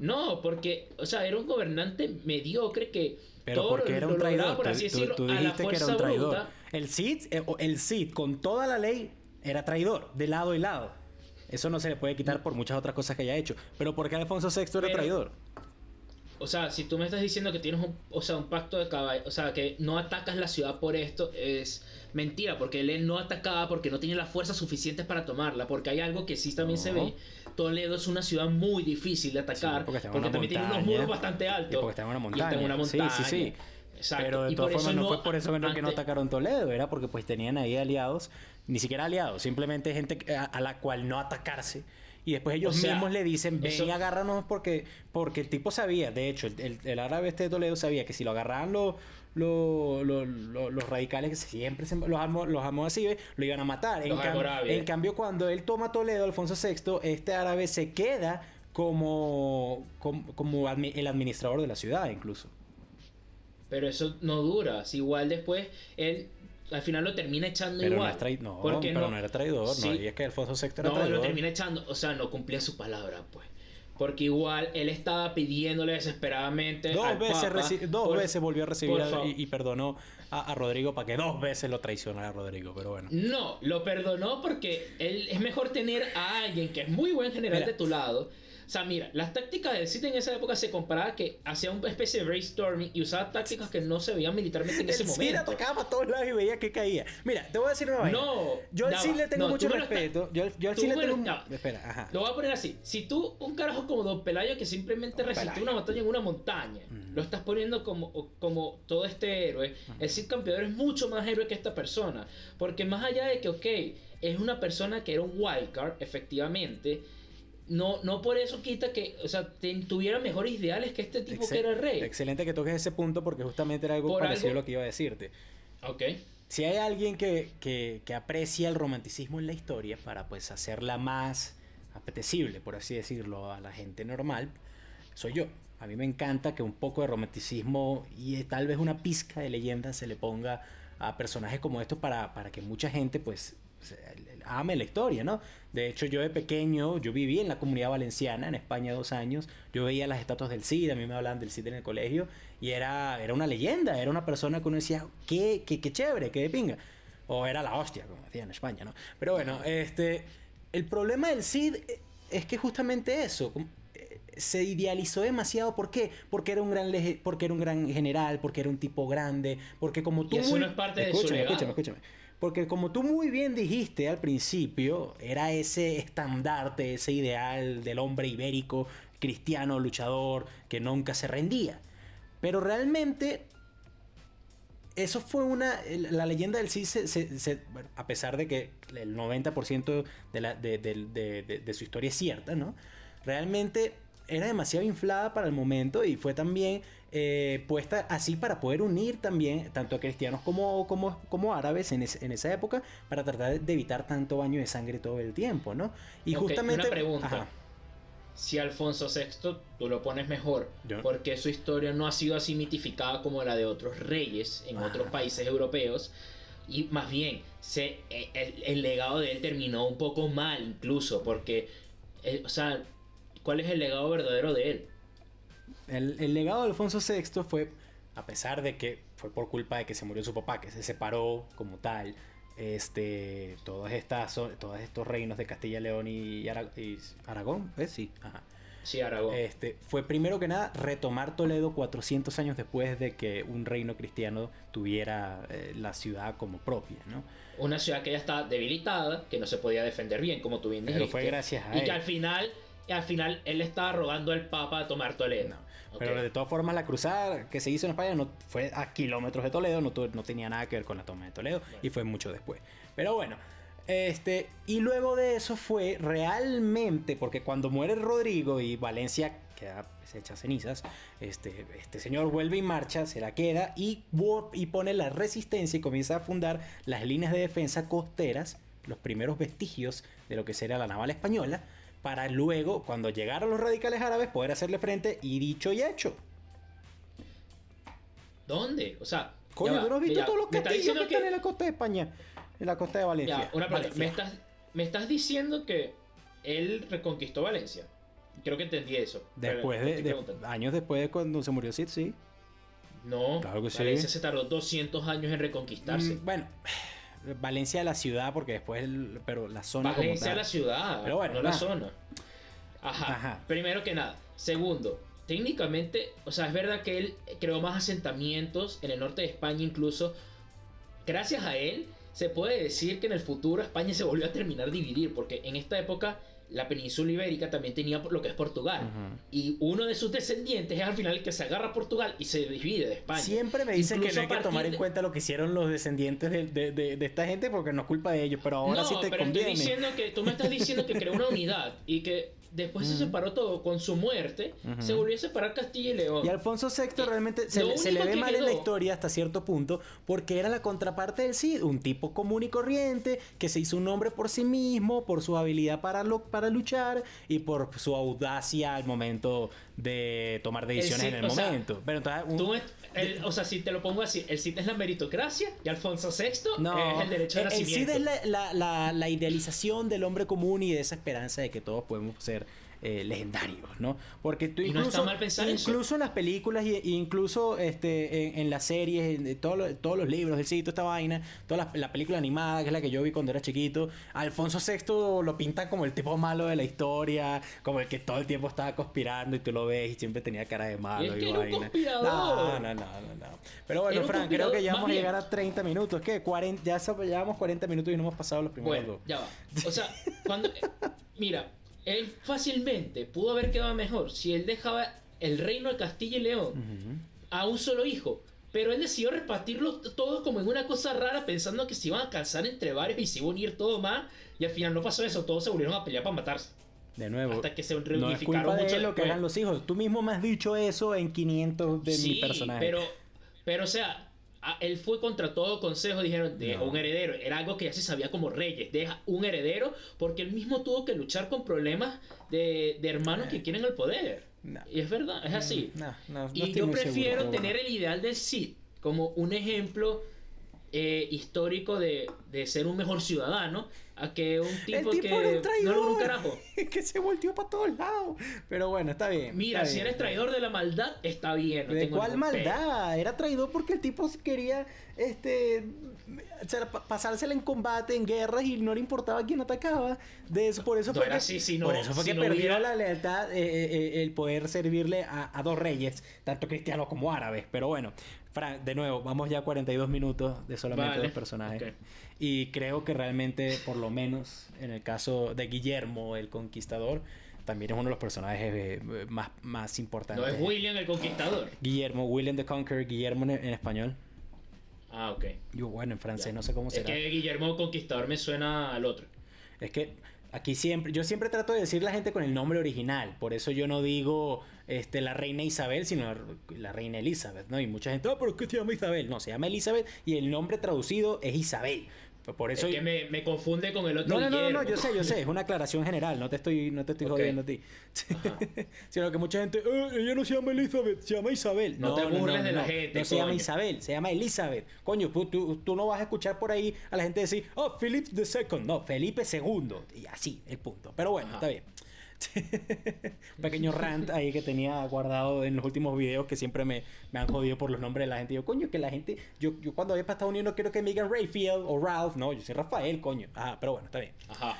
no, porque, o sea, era un gobernante mediocre que. Pero porque era un traidor. Por así tú, tú, dijiste que era un traidor. el Cid, eh, el Cid, con toda la ley, era traidor, de lado y lado. Eso no se le puede quitar por muchas otras cosas que haya hecho. Pero ¿por qué Alfonso VI era traidor? O sea, si tú me estás diciendo que tienes un, o sea, un pacto de caballo, o sea, que no atacas la ciudad por esto, es mentira, porque él no atacaba porque no tiene las fuerzas suficientes para tomarla, porque hay algo que sí también se ve. Toledo es una ciudad muy difícil de atacar, porque, también tiene unos muros bastante altos. porque está en una montaña. Sí, sí, sí. Exacto. Pero de todas formas no, fue por eso que no atacaron Toledo, era porque pues tenían ahí aliados, ni siquiera aliados, simplemente gente a la cual no atacarse y después ellos mismos le dicen, ven y agárranos porque, porque el tipo sabía, de hecho, el, el, árabe este de Toledo sabía que si lo agarraban los, los, radicales que siempre los, amo, los lo iban a matar. En, cambio, cuando él toma Toledo, Alfonso VI, este árabe se queda como, como, como el administrador de la ciudad incluso. Pero eso no dura. Si igual después él al final lo termina echando igual. No, porque pero no, era traidor, no, y es que Alfonso VI era no, lo termina echando, o sea, no cumplía su palabra, pues. Porque igual él estaba pidiéndole desesperadamente. Dos, veces, dos veces volvió a recibir y, perdonó a, Rodrigo para que dos veces lo traicionara a Rodrigo, pero bueno. No, lo perdonó porque él, es mejor tener a alguien que es muy buen general de tu lado O sea, mira, las tácticas del Cid en esa época se comparaba que hacía una especie de brainstorming y usaba tácticas que no se veían militarmente en ese el momento. Cid atacaba para todos lados y veía que caía. Mira, te voy a decir una vaina. No, yo al Cid le tengo No, mucho respeto. Yo, yo al Cid le tengo. va. Espera, ajá. Lo voy a poner así. Si tú, un carajo como Don Pelayo que simplemente Don resistió Pelayo. una batalla en una montaña, lo estás poniendo como, como todo este héroe, el Cid Campeador es mucho más héroe que esta persona. Porque más allá de que, ok, es una persona que era un wildcard, efectivamente, no, no por eso quita que, o sea, ten- tuviera mejores ideales que este tipo Excel- que era el rey. Excelente que toques ese punto porque justamente era algo Por parecido algo- a lo que iba a decirte. Ok. Si hay alguien que, que, que aprecia el romanticismo en la historia para pues hacerla más apetecible, por así decirlo, a la gente normal, soy yo. A mí me encanta que un poco de romanticismo y eh, tal vez una pizca de leyenda se le ponga a personajes como estos para, para que mucha gente pues ame la historia, ¿no? De hecho, yo de pequeño, yo viví en la comunidad valenciana, en España, dos años. Yo veía las estatuas del Cid, a mí me hablaban del Cid en el colegio. Y era, era una leyenda, era una persona que uno decía, qué, qué, qué chévere, qué de pinga. O era la hostia, como decían en España, ¿no? Pero bueno, este, el problema del Cid eh, es que justamente eso, eh, se idealizó demasiado. ¿Por qué? Porque era un gran porque era un gran general, porque era un tipo grande, porque como tú Y eso no es parte de su legado. escúchame, escúchame. Porque como tú muy bien dijiste al principio, era ese estandarte, ese ideal del hombre ibérico, cristiano, luchador, que nunca se rendía. Pero realmente eso fue una. La leyenda del Cid, se, a pesar de que el 90% de, la, de- de- de su historia es cierta, ¿no? Realmente era demasiado inflada para el momento y fue también eh, puesta así para poder unir también tanto a cristianos como, como, como árabes en, es- en esa época para tratar de evitar tanto baño de sangre todo el tiempo, ¿no? Y justamente. Una pregunta. Ajá. Si Alfonso VI tú lo pones mejor, Yo- porque su historia no ha sido así mitificada como la de otros reyes en Ajá. otros países europeos, y más bien se, eh, el, el legado de él terminó un poco mal incluso, porque, eh, o sea, ¿cuál es el legado verdadero de él? El, el legado de Alfonso VI fue, a pesar de que fue por culpa de que se murió su papá, que se separó como tal, este, todas estas, todos estos reinos de Castilla, León y, Ara- y Aragón, ¿eh? sí, ajá. Sí, Aragón. Este, fue primero que nada retomar Toledo 400 años después de que un reino cristiano tuviera eh, la ciudad como propia, ¿no? Una ciudad que ya está debilitada, que no se podía defender bien, como tú bien Pero dijiste. fue gracias a Y él. que al final, y al final él le estaba rogando al Papa a tomar Toledo. No. Pero de todas formas, la cruzada que se hizo en España no fue a kilómetros de Toledo, no, no tenía nada que ver con la toma de Toledo y fue mucho después. Pero bueno, este, y luego de eso fue realmente, porque cuando muere Rodrigo y Valencia queda pues, hecha cenizas, este, este señor vuelve y marcha, se la queda y, y pone la resistencia y comienza a fundar las líneas de defensa costeras, los primeros vestigios de lo que sería la naval española, para luego, cuando llegaron los radicales árabes, poder hacerle frente y dicho y hecho. ¿Dónde? O sea, Coño, va, ¿tú no has visto ya, todos los castillos que están en la costa de España? En la costa de Valencia. Ya, una. Valencia. ¿Me estás, me estás diciendo que él reconquistó Valencia? Creo que entendí eso. Después de, años después de cuando se murió Sid, sí. No, Claro que sí. Valencia se tardó 200 años en reconquistarse. Mm, bueno, Valencia la ciudad, porque después, el- pero la zona Valencia la ciudad, Pero bueno, no la zona. Ajá. Ajá. Primero que nada. Segundo, técnicamente, o sea, es verdad que él creó más asentamientos en el norte de España incluso. Gracias a él, se puede decir que en el futuro España se volvió a terminar dividir, porque en esta época la península ibérica también tenía lo que es Portugal. Ujú. Y uno de sus descendientes es al final el que se agarra a Portugal y se divide de España. Siempre me dicen que Incluso no hay que tomar en de- cuenta lo que hicieron los descendientes de, de- de- de esta gente porque no es culpa de ellos, pero ahora no, sí te pero conviene. estoy diciendo que tú me estás diciendo que creó una unidad y que después se separó todo con su muerte, se volvió a separar Castilla y León. Y Alfonso VI realmente se, le- se le ve mal en la historia hasta cierto punto porque era la contraparte del Cid, un tipo común y corriente que se hizo un nombre por sí mismo, por su habilidad para, lo, para luchar y por su audacia al momento de tomar decisiones Cid, en el sea, momento. Pero entonces, un- Tú me- el- o sea, si te lo pongo así, el Cid es la meritocracia y Alfonso VI es el derecho de el- el Cid nacimiento. es la, la- la- la idealización del hombre común y de esa esperanza de que todos podemos ser eh, legendarios, ¿no? Porque tú Y no incluso, está mal pensar eso. incluso en las películas y, y incluso este, en, en las series, en todo lo- todos los libros, el sitio, esta vaina, toda la, la película animada, que es la que yo vi cuando era chiquito, Alfonso VI lo pintan como el tipo malo de la historia, como el que todo el tiempo estaba conspirando y tú lo ves y siempre tenía cara de malo y, vaina. No, no, no, no, no. Pero bueno, Fran, creo que ya vamos a llegar a 30 minutos. ¿Qué? 40, ya llevamos 40 minutos y no hemos pasado los primeros Bueno, dos. ya va. O sea, cuando. Mira, él fácilmente pudo haber quedado mejor si él dejaba el reino de Castilla y León a un solo hijo. Pero él decidió repartirlo todo como en una cosa rara, pensando que se iban a cansar entre varios y se iba a unir todo más. Y al final no pasó eso, todos se volvieron a pelear para matarse. De nuevo, Hasta que se no es reunificaron culpa de él lo que hagan los hijos. Tú mismo me has dicho eso en 500 de mi personaje. Pero, pero o sea, él fue contra todo consejo. Dijeron, deja No. un heredero. Era algo que ya se sabía como reyes. Deja un heredero porque él mismo tuvo que luchar con problemas de, de hermanos Eh. que quieren el poder. No. Y es verdad, es así. No, y yo seguro, prefiero tener el ideal del Cid como un ejemplo eh, histórico de, de ser un mejor ciudadano a que un tipo, el tipo era un que traidor. no logró un carajo. que se volteó para todos lados. Pero bueno, está bien. Mira, está si bien. eres traidor de la maldad, está bien. no ¿De cuál maldad? Era traidor porque el tipo quería este pasársela en combate, en guerras y no le importaba quién atacaba. De eso, por eso No fue era que, así, si no- por eso fue si que no perdió hubiera- la lealtad, eh, eh, eh, el poder servirle a, a dos reyes, tanto cristianos como árabes. Pero bueno, Fran, de nuevo, vamos ya a 42 minutos de solamente Vale, dos personajes. Y creo que realmente, por lo menos en el caso de Guillermo el Conquistador, también es uno de los personajes eh, más, más importantes. No es William el Conquistador. Guillermo, William the Conqueror, Guillermo en, en español. Ah, ok. Yo, bueno, en francés Ya. no sé cómo Es será. que Guillermo Conquistador me suena al otro. Es que aquí siempre, yo siempre trato de decir la gente con el nombre original, por eso yo no digo este, la reina Isabel, sino la, la reina Elizabeth, ¿no? Y mucha gente, oh, pero ¿qué se llama Isabel? No, se llama Elizabeth y el nombre traducido es Isabel. Pues Por eso... es que me, me confunde con el otro No, no, no, no, yo sé, yo sé, es una aclaración general, no te estoy, no te estoy jodiendo a ti. Sino que mucha gente, "Eh, ella no se llama Elizabeth, se llama Isabel. No te burles de la gente, No se llama. Isabel, se llama Elizabeth. Coño, tú, tú, tú no vas a escuchar por ahí a la gente decir, oh, Philip II. No, Felipe II. Y así, el punto. Pero bueno, Ajá. está bien. Un pequeño rant ahí que tenía guardado en los últimos videos que siempre me, me han jodido por los nombres de la gente. Yo, coño, que la gente. Yo, yo cuando voy para Estados Unidos no quiero que me digan Rayfield o Ralph. No, yo soy Rafael, coño. Ajá, pero bueno, está bien. Ajá.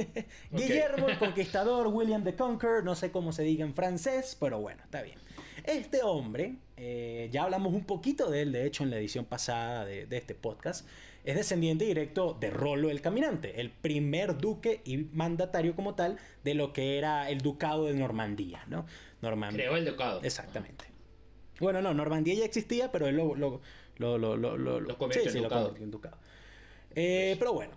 Guillermo el Conquistador, William the Conqueror, no sé cómo se diga en francés, pero bueno, está bien. Este hombre, eh, ya hablamos un poquito de él, de hecho, en la edición pasada de, de este podcast, es descendiente directo de Rollo el Caminante, el primer duque y mandatario como tal de lo que era el ducado de Normandía, ¿no? Normandía. Creo el ducado. Exactamente. Bueno, no, Normandía ya existía, pero él lo, lo, lo, lo, lo, lo- Lo convirtió en ducado. convirtió en ducado. Eh, pero bueno,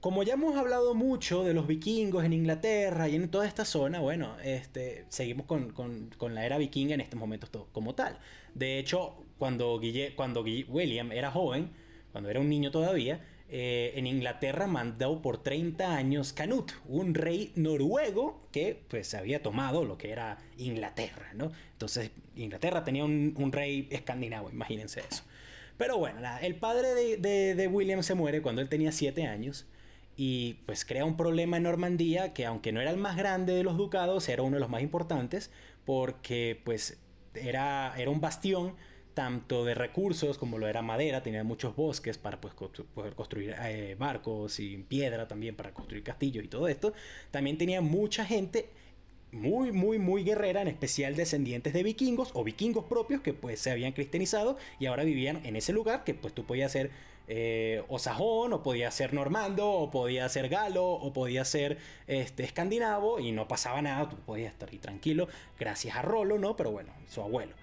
como ya hemos hablado mucho de los vikingos en Inglaterra y en toda esta zona, bueno, este, seguimos con, con- con la era vikinga en estos momentos to- como tal. De hecho, cuando, Guille- cuando William era joven, cuando era un niño todavía, eh, en Inglaterra mandó por 30 años Canut, un rey noruego que pues había tomado lo que era Inglaterra, ¿no? Entonces Inglaterra tenía un, rey escandinavo, imagínense eso. Pero bueno, el padre de William se muere cuando él tenía 7 años y pues crea un problema en Normandía que aunque no era el más grande de los ducados, era uno de los más importantes porque pues era, era un bastión tanto de recursos como lo era madera, tenía muchos bosques para pues, poder construir eh, barcos y piedra también para construir castillos y todo esto. También tenía mucha gente muy, muy, muy guerrera, en especial descendientes de vikingos o vikingos propios que pues se habían cristianizado y ahora vivían en ese lugar que pues tú podías ser eh, o sajón, o podías ser normando, o podías ser galo, o podías ser este, escandinavo y no pasaba nada, tú podías estar ahí tranquilo, gracias a Rolo, ¿no? Pero bueno, su abuelo.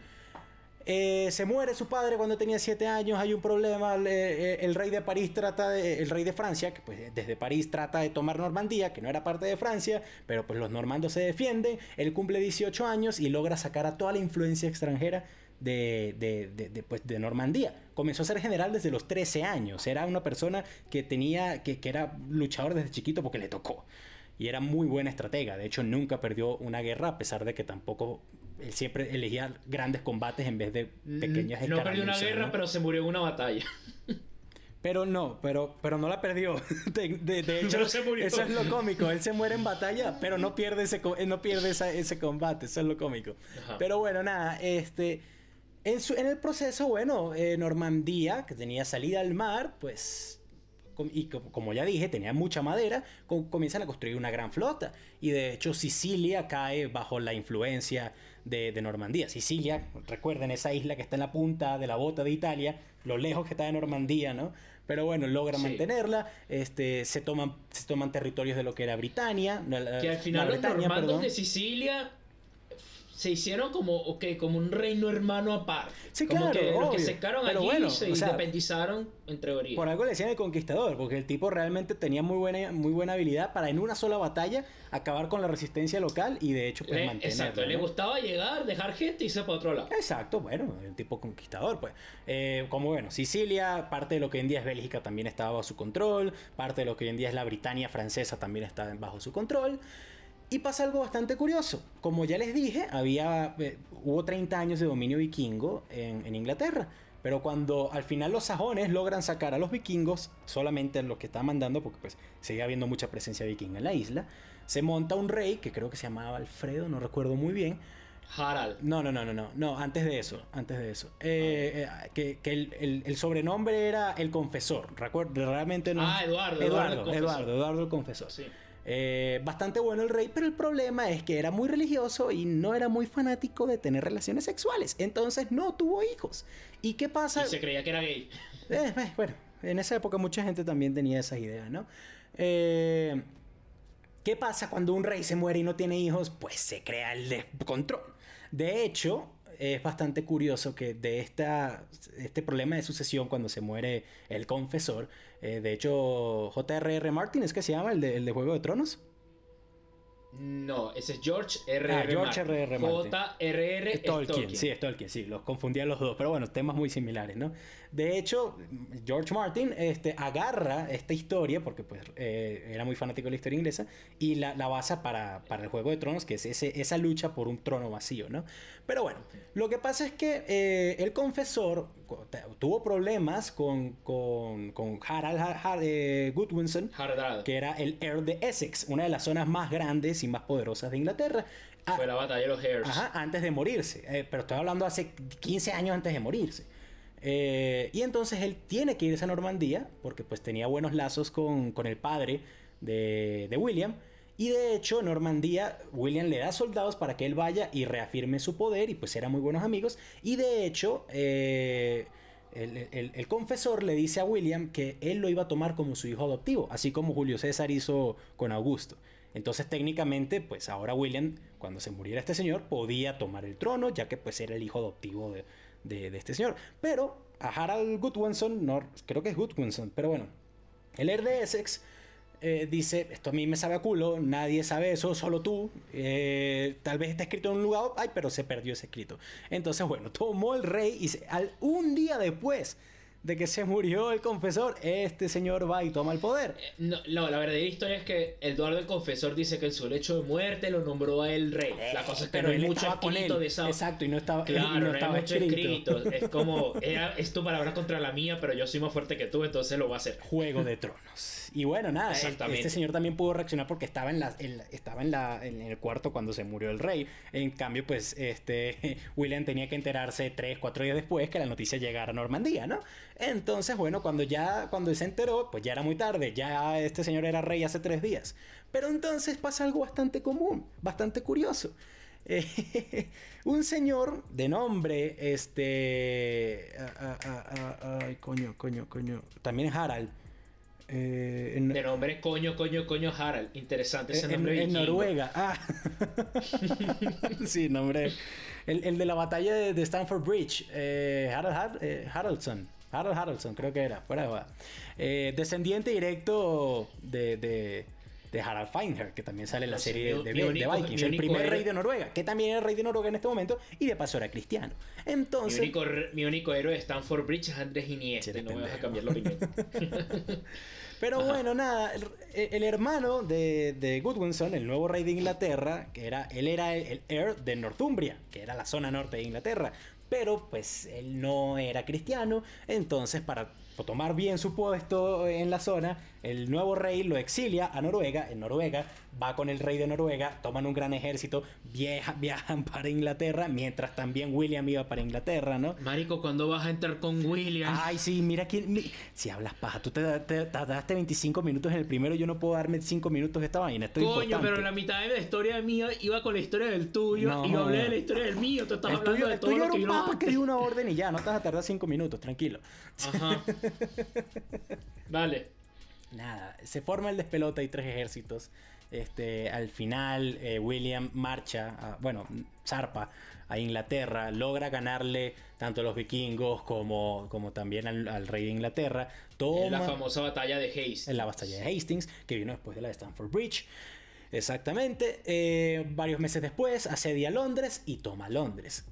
Eh, se muere su padre cuando tenía 7 años, hay un problema, el, eh, el rey de París trata de, el rey de Francia, que pues desde París trata de tomar Normandía, que no era parte de Francia, pero pues los normandos se defienden, él cumple 18 años y logra sacar a toda la influencia extranjera de, de, de, de, pues, de Normandía. Comenzó a ser general desde los 13 años, era una persona que tenía, que, que era luchador desde chiquito porque le tocó. Y era muy buena estratega, de hecho nunca perdió una guerra a pesar de que tampoco él siempre elegía grandes combates en vez de pequeñas No perdió una escaramuzas, guerra, ¿no? pero se murió en una batalla. Pero no, pero, pero no la perdió. De, hecho, eso es lo cómico. Él se muere en batalla, pero no pierde ese, no pierde ese combate. Eso es lo cómico. Pero bueno, nada, este... En, en el proceso, bueno, eh, Normandía, que tenía salida al mar, pues y como ya dije, tenía mucha madera, comienzan a construir una gran flota. Y de hecho Sicilia cae bajo la influencia de, Normandía. Sicilia, recuerden esa isla que está en la punta de la bota de Italia, lo lejos que está de Normandía, ¿no? Pero bueno, logran mantenerla, este, se, toman, se toman territorios de lo que era Britania. que al final los normandos de Sicilia se hicieron como, okay, como un reino hermano aparte. Sí, como claro, que los que secaron allí bueno, se independizaron en teoría. Por algo le decían el conquistador, porque el tipo realmente tenía muy buena, muy buena habilidad para en una sola batalla acabar con la resistencia local y de hecho pues le, Exacto, le gustaba llegar, dejar gente y irse para otro lado. Exacto, bueno, el tipo conquistador, pues. Eh, como bueno, Sicilia, parte de lo que hoy en día es Bélgica también estaba bajo su control, parte de lo que hoy en día es la Britania francesa también está bajo su control. Y pasa algo bastante curioso. Como ya les dije, había, eh, hubo 30 años de dominio vikingo en, Inglaterra. Pero cuando al final los sajones logran sacar a los vikingos, solamente los que estaban mandando, porque pues seguía habiendo mucha presencia vikinga en la isla, se monta un rey que creo que se llamaba Alfredo, no recuerdo muy bien. Harald. No, no, no, no, no, no, antes de eso, antes de eso. Eh, eh, que, que el, el, sobrenombre era el confesor, recuerdo, realmente no. Ah, Eduardo. Eduardo, Eduardo, Eduardo, el confesor. Sí. Eh, bastante bueno el rey, pero el problema es que era muy religioso y no era muy fanático de tener relaciones sexuales. Entonces no tuvo hijos. ¿Y qué pasa? Y se creía que era gay. Eh, eh, bueno, en esa época mucha gente también tenía esas ideas, ¿no? ¿Qué pasa cuando un rey se muere y no tiene hijos? Pues se crea el descontrol. De hecho, es bastante curioso que de esta, este problema de sucesión cuando se muere el confesor, eh, de hecho J.R.R. Martin es que se llama el de, el de Juego de Tronos. No, ese es George R. Ah, George R. R. J.R.R. Tolkien. Sí, es Tolkien, sí, los confundía los dos, pero bueno, temas muy similares, ¿no? De hecho, George Martin este, agarra esta historia, porque pues eh, era muy fanático de la historia inglesa, y la, la basa para, para, el Juego de Tronos, que es ese, esa lucha por un trono vacío, ¿no? Pero bueno, lo que pasa es que eh, el confesor tuvo problemas con, con, con Harald, eh, Goodwinson, que era el heir de Essex, una de las zonas más grandes y más poderosas de Inglaterra. Fue la batalla de los heirs. Ajá, antes de morirse. pero estoy hablando hace 15 años antes de morirse. Eh, y entonces él tiene que irse a Normandía, porque pues tenía buenos lazos con, con el padre de, de, William. Y de hecho, Normandía, William le da soldados para que él vaya y reafirme su poder, y pues eran muy buenos amigos. Y de hecho, eh, el, el, el, confesor le dice a William que él lo iba a tomar como su hijo adoptivo, así como Julio César hizo con Augusto. Entonces técnicamente, pues ahora William, cuando se muriera este señor, podía tomar el trono, ya que pues era el hijo adoptivo de, de, este señor. Pero a Harald Goodwinson, no, creo que es Goodwinson, pero bueno, el heir de Essex eh, dice, esto a mí me sabe a culo, nadie sabe eso, solo tú, eh, tal vez está escrito en un lugar, ay, pero se perdió ese escrito. Entonces, bueno, tomó el rey y al, un día después de que se murió el confesor, este señor va y toma el poder. Eh, no, la verdadera historia es que Eduardo el confesor dice que en su lecho de muerte lo nombró a él rey. la cosa es que no hay mucho escrito de esa... Exacto, y no estaba, claro, no, estaba escrito. Es como, es tu palabra contra la mía, pero yo soy más fuerte que tú, entonces lo va a hacer. Juego de Tronos. Y bueno, nada, este señor también pudo reaccionar porque estaba en la, estaba en la en el cuarto cuando se murió el rey. En cambio, pues este William tenía que enterarse tres, cuatro días después que la noticia llegara a Normandía, ¿no? Entonces, bueno, cuando ya cuando se enteró, pues ya era muy tarde, ya este señor era rey hace tres días. Pero entonces pasa algo bastante común, bastante curioso. un señor de nombre, este, ay, coño, coño, coño, también Harald eh, de nombre coño, coño, coño Harald. Interesante ese nombre. En, Noruega. Ah. sí, nombre. El, el, de la batalla de, de Stanford Bridge. Eh, Harald eh, Haraldson. Harald Haraldson, creo que era. Fuera de descendiente directo de, de, de Harald Feinherr, que también sale en la serie de, de, Vikings. el primer rey de Noruega, que también era rey de Noruega en este momento y de paso era cristiano. Entonces. Mi único, mi único héroe de Stanford Bridge es Andrés Iniesta. no me vas a cambiar la opinión. Pero bueno, nada, el, hermano de, de, Goodwinson, el nuevo rey de Inglaterra, que era, él era el, heir de Northumbria, que era la zona norte de Inglaterra. Pero pues él no era cristiano, entonces para tomar bien su puesto en la zona, el nuevo rey lo exilia a Noruega. En Noruega va con el rey de Noruega, toman un gran ejército, viajan para Inglaterra, mientras también William iba para Inglaterra, ¿no? Marico, ¿cuándo vas a entrar con William? Ay, sí, mira quién. Si hablas paja, tú te, daste 25 minutos en el primero, yo no puedo darme 5 minutos de esta vaina. Coño, pero la mitad de la historia mía iba con la historia del tuyo y yo hablé de la historia del mío. Tú estás hablando de todo lo que yo no. que dio una orden y ya, no te vas a tardar 5 minutos, tranquilo. Ajá. Vale. Nada, se forma el despelota y tres ejércitos. Este, al final, eh, William marcha, bueno, zarpa a Inglaterra, logra ganarle tanto a los vikingos como, como también al, rey de Inglaterra. en la famosa batalla de Hastings. En la batalla de Hastings, que vino después de la de Stamford Bridge. Exactamente. Eh, varios meses después, asedia Londres y toma Londres.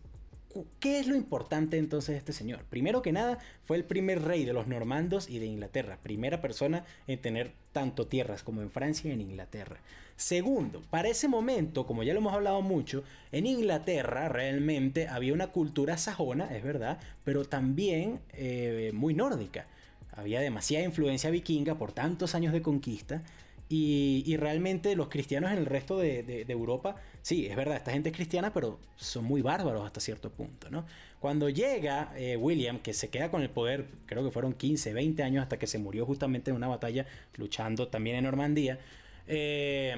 ¿Qué es lo importante entonces de este señor? Primero que nada, fue el primer rey de los normandos y de Inglaterra, primera persona en tener tanto tierras como en Francia y en Inglaterra. Segundo, para ese momento, como ya lo hemos hablado mucho, en Inglaterra realmente había una cultura sajona, es verdad, pero también eh, muy nórdica. Había demasiada influencia vikinga por tantos años de conquista y, realmente los cristianos en el resto de, Europa, sí, es verdad, esta gente es cristiana, pero son muy bárbaros hasta cierto punto, ¿no? Cuando llega eh, William, que se queda con el poder, creo que fueron 15, 20 años hasta que se murió justamente en una batalla luchando también en Normandía, eh,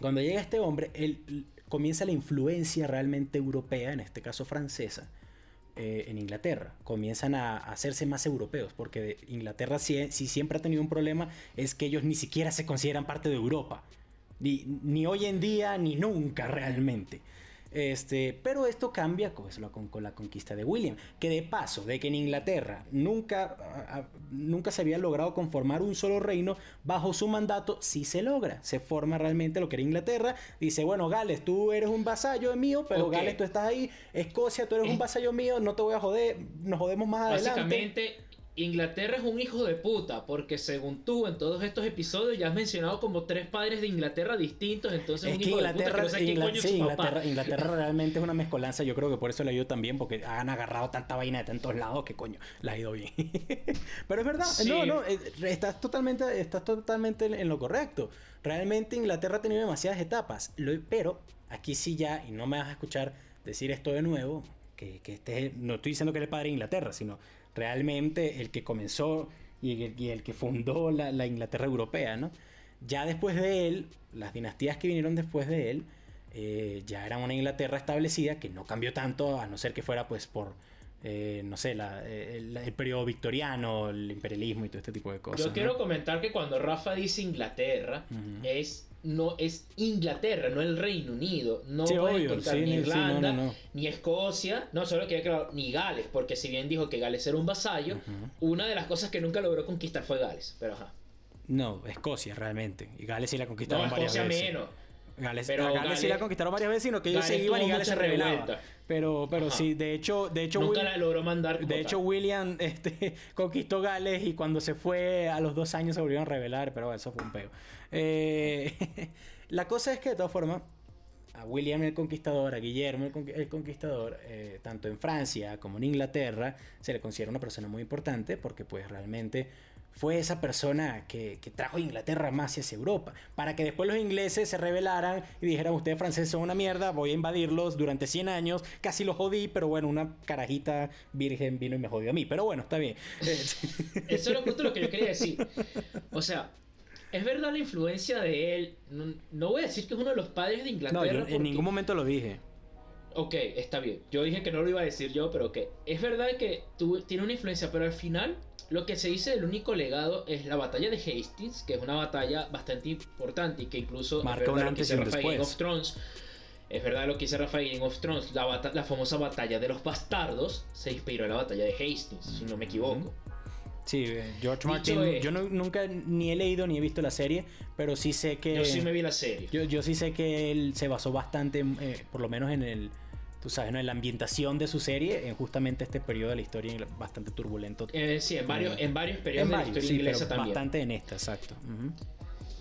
cuando llega este hombre, él, comienza la influencia realmente europea, en este caso francesa, eh, en Inglaterra. Comienzan a, hacerse más europeos, porque Inglaterra si, si, siempre ha tenido un problema es que ellos ni siquiera se consideran parte de Europa. Ni, ni hoy en día, ni nunca realmente. Este, pero esto cambia con, con, la conquista de William, que de paso, de que en Inglaterra nunca, nunca se había logrado conformar un solo reino, bajo su mandato sí se logra, se forma realmente lo que era Inglaterra, dice, bueno, Gales, tú eres un vasallo mío, pero Gales tú estás ahí, Escocia, tú eres un vasallo mío, no te voy a joder, nos jodemos más adelante. Básicamente Inglaterra es un hijo de puta, porque según tú en todos estos episodios ya has mencionado como tres padres de Inglaterra distintos, entonces es un hijo Inglaterra, de puta Inglaterra, Inglaterra, realmente es una mezcolanza, yo creo que por eso le ha ido tan bien, porque han agarrado tanta vaina de tantos lados que coño, la ha ido bien. Pero es verdad, no, no, eh, estás totalmente, estás totalmente en lo correcto. Realmente Inglaterra ha tenido demasiadas etapas, pero aquí sí ya, y no me vas a escuchar decir esto de nuevo, que, que este, no estoy diciendo que él es padre de Inglaterra, sino realmente el que comenzó y el, que fundó la, Inglaterra europea, ¿no? Ya después de él, las dinastías que vinieron después de él, eh, ya eran una Inglaterra establecida que no cambió tanto, a no ser que fuera pues por, eh, no sé, eh, el, periodo victoriano, el imperialismo y todo este tipo de cosas. Yo quiero comentar que cuando Rafa dice Inglaterra, es no es Inglaterra, no el Reino Unido. No sí, ni Irlanda, ni Escocia, no solo que claro, ni Gales, porque si bien dijo que Gales era un vasallo, una de las cosas que nunca logró conquistar fue Gales, pero ajá. No, Escocia realmente. Y Gales sí la conquistaron varias veces. menos. Gales, pero Gales, sí la conquistaron varias veces, sino que ellos se iban y Gales se rebelaba. Pero, pero sí, de hecho, de hecho, nunca la logró mandar. De hecho, William este, conquistó Gales y cuando se fue a los dos años se volvieron a rebelar, pero eso fue un peo. Eh, la cosa es que de todas formas, a William el Conquistador, a Guillermo el, Conquistador, eh, tanto en Francia como en Inglaterra, se le considera una persona muy importante porque pues realmente fue esa persona que, trajo Inglaterra más hacia Europa, para que después los ingleses se rebelaran y dijeran, ustedes franceses son una mierda, voy a invadirlos durante 100 años, casi los jodí, pero bueno, una carajita virgen vino y me jodió a mí, pero bueno, está bien. Eso es justo lo que yo quería decir. O sea, es verdad la influencia de él, no, voy a decir que es uno de los padres de Inglaterra. No, yo en ningún momento lo dije. Ok, está bien. Yo dije que no lo iba a decir yo, pero ok. Es verdad que tiene una influencia, pero al final lo que se dice del único legado es la batalla de Hastings, que es una batalla bastante importante y que incluso marca un antes y un después. of Thrones. Es verdad lo que dice Rafael Game of Thrones, la, la, famosa batalla de los bastardos se inspiró en la batalla de Hastings, si no me equivoco. Sí, eh, George Martin, yo nunca ni he leído ni he visto la serie, pero sí sé que... Yo sí me vi la serie. Yo, yo sí sé que él se basó bastante, eh, por lo menos en el, tú sabes, ¿no? en la ambientación de su serie, en justamente este periodo de la historia bastante turbulento. Eh, sí, en varios, en varios periodos de la historia inglesa también. Bastante en esta, exacto.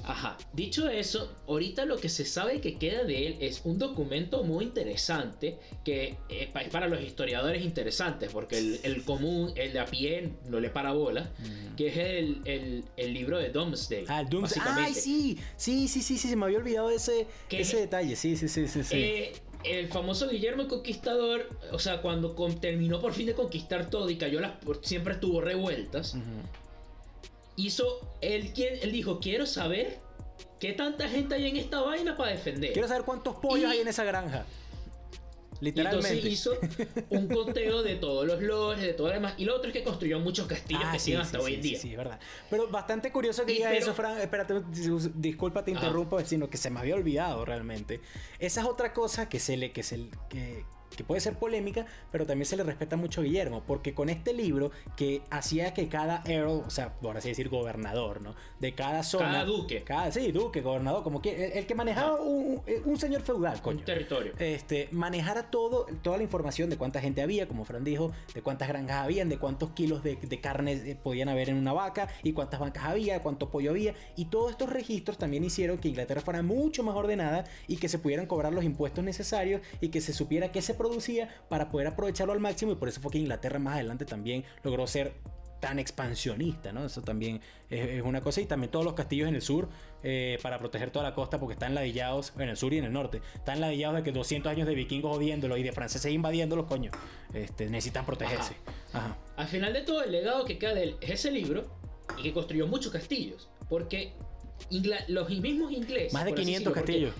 Ajá, dicho eso, ahorita lo que se sabe que queda de él es un documento muy interesante que eh, es para los historiadores interesantes, porque el, el, común, el de a pie, no le para bola, que es el, el, el, libro de Domesday. Ah, el Domesday. Ay, sí, sí, sí, sí, sí, se me había olvidado ese, ese detalle, sí, sí, sí, sí. sí. Eh, el famoso Guillermo el Conquistador, o sea, cuando terminó por fin de conquistar todo y cayó las. siempre estuvo revueltas. Hizo. Él, él dijo: Quiero saber qué tanta gente hay en esta vaina para defender. Quiero saber cuántos pollos hay en esa granja. Literalmente. Y entonces hizo un conteo de todos los lores, de todo lo demás. Y lo otro es que construyó muchos castillos ah, que siguen hasta hoy en día. Sí, es verdad. Pero bastante curioso que diga eso, Fran. Espérate, disculpa, te interrumpo, sino que se me había olvidado realmente. Esa es otra cosa que se le. que se que, que puede ser polémica, pero también se le respeta mucho a Guillermo, porque con este libro que hacía que cada earl, o sea, por así decir, gobernador, ¿no? De cada zona. Cada duque. Cada, sí, duque, gobernador, como que el, que manejaba un, un, señor feudal, coño. Un territorio. Este, manejara todo, toda la información de cuánta gente había, como Fran dijo, de cuántas granjas habían, de cuántos kilos de, de carne eh, podían haber en una vaca, y cuántas vacas había, cuánto pollo había, y todos estos registros también hicieron que Inglaterra fuera mucho más ordenada y que se pudieran cobrar los impuestos necesarios y que se supiera qué se producía para poder aprovecharlo al máximo y por eso fue que Inglaterra más adelante también logró ser tan expansionista, ¿no? Eso también es, una cosa. Y también todos los castillos en el sur, eh, para proteger toda la costa, porque están ladillados en el sur y en el norte. Están ladillados de que 200 años de vikingos odiéndolo y de franceses invadiéndolos, coño. Este, necesitan protegerse. Al final de todo, el legado que queda de él es ese libro y que construyó muchos castillos. Porque los mismos ingleses. Más de 500 castillos.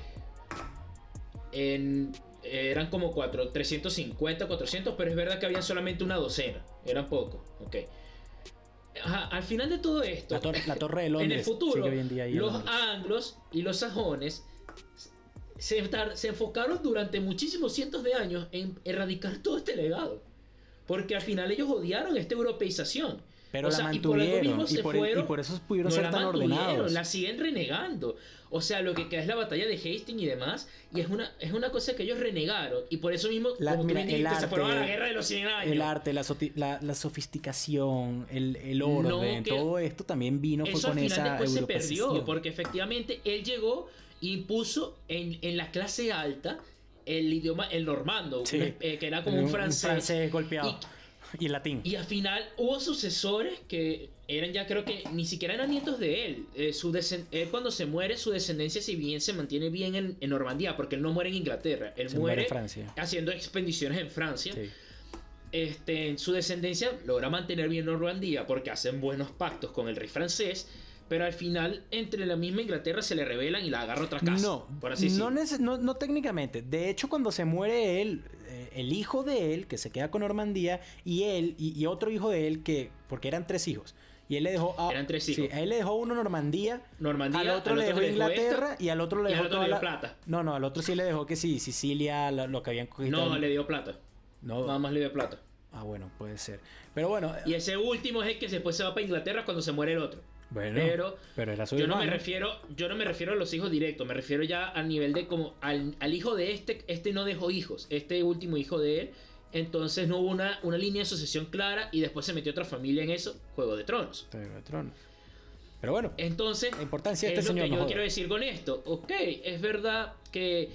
En eran como 4, 350, 400, pero es verdad que había solamente una docena, eran pocos, ok. al final de todo esto, la torre, de Londres, en el futuro, los anglos y los sajones se, se enfocaron durante muchísimos cientos de años en erradicar todo este legado. Porque al final ellos odiaron esta europeización. Pero la mantuvieron y por, eso pudieron ser tan ordenados. La siguen renegando. O sea, lo que queda es la batalla de Hastings y demás. Y es una, es una cosa que ellos renegaron. Y por eso mismo, como mira, el arte, se fueron a la guerra de los 100 años. El arte, la, la, sofisticación, el, el orden, todo esto también vino fue con esa después se perdió. Porque efectivamente él llegó e impuso en, en la clase alta el idioma, el normando, eh, que era como un, francés. Un francés golpeado. Y el latín. Y al final hubo sucesores que eran ya creo que ni siquiera eran nietos de él. Eh, su él cuando se muere, su descendencia si bien se mantiene bien en, en Normandía, porque él no muere en Inglaterra, él muere, haciendo expediciones en Francia. Este, su descendencia logra mantener bien Normandía porque hacen buenos pactos con el rey francés pero al final entre la misma Inglaterra se le rebelan y la agarra otra casa. No, por así no, no, no, técnicamente. De hecho, cuando se muere él, eh, el hijo de él, que se queda con Normandía, y él, y, otro hijo de él, que, porque eran tres hijos. Y él le dejó a, Eran tres hijos. Sí, a él le dejó uno Normandía, Normandía al otro, le dejó Inglaterra y al otro le dejó toda la... plata. No, no, al otro sí le dejó que sí, Sicilia, lo, que habían cogido. No, le dio plata. No. Nada más le dio plata. Ah, bueno, puede ser. Pero bueno. Y ese último es el que después se va para Inglaterra cuando se muere el otro pero, pero yo no me refiero, yo no me refiero a los hijos directos, me refiero ya a nivel de como al, hijo de este, este no dejó hijos, este último hijo de él, entonces no hubo una, una línea de sucesión clara y después se metió otra familia en eso, Juego de Tronos. Juego de Tronos. Pero bueno, entonces, la importancia de este es lo que yo quiero decir con esto. Ok, es verdad que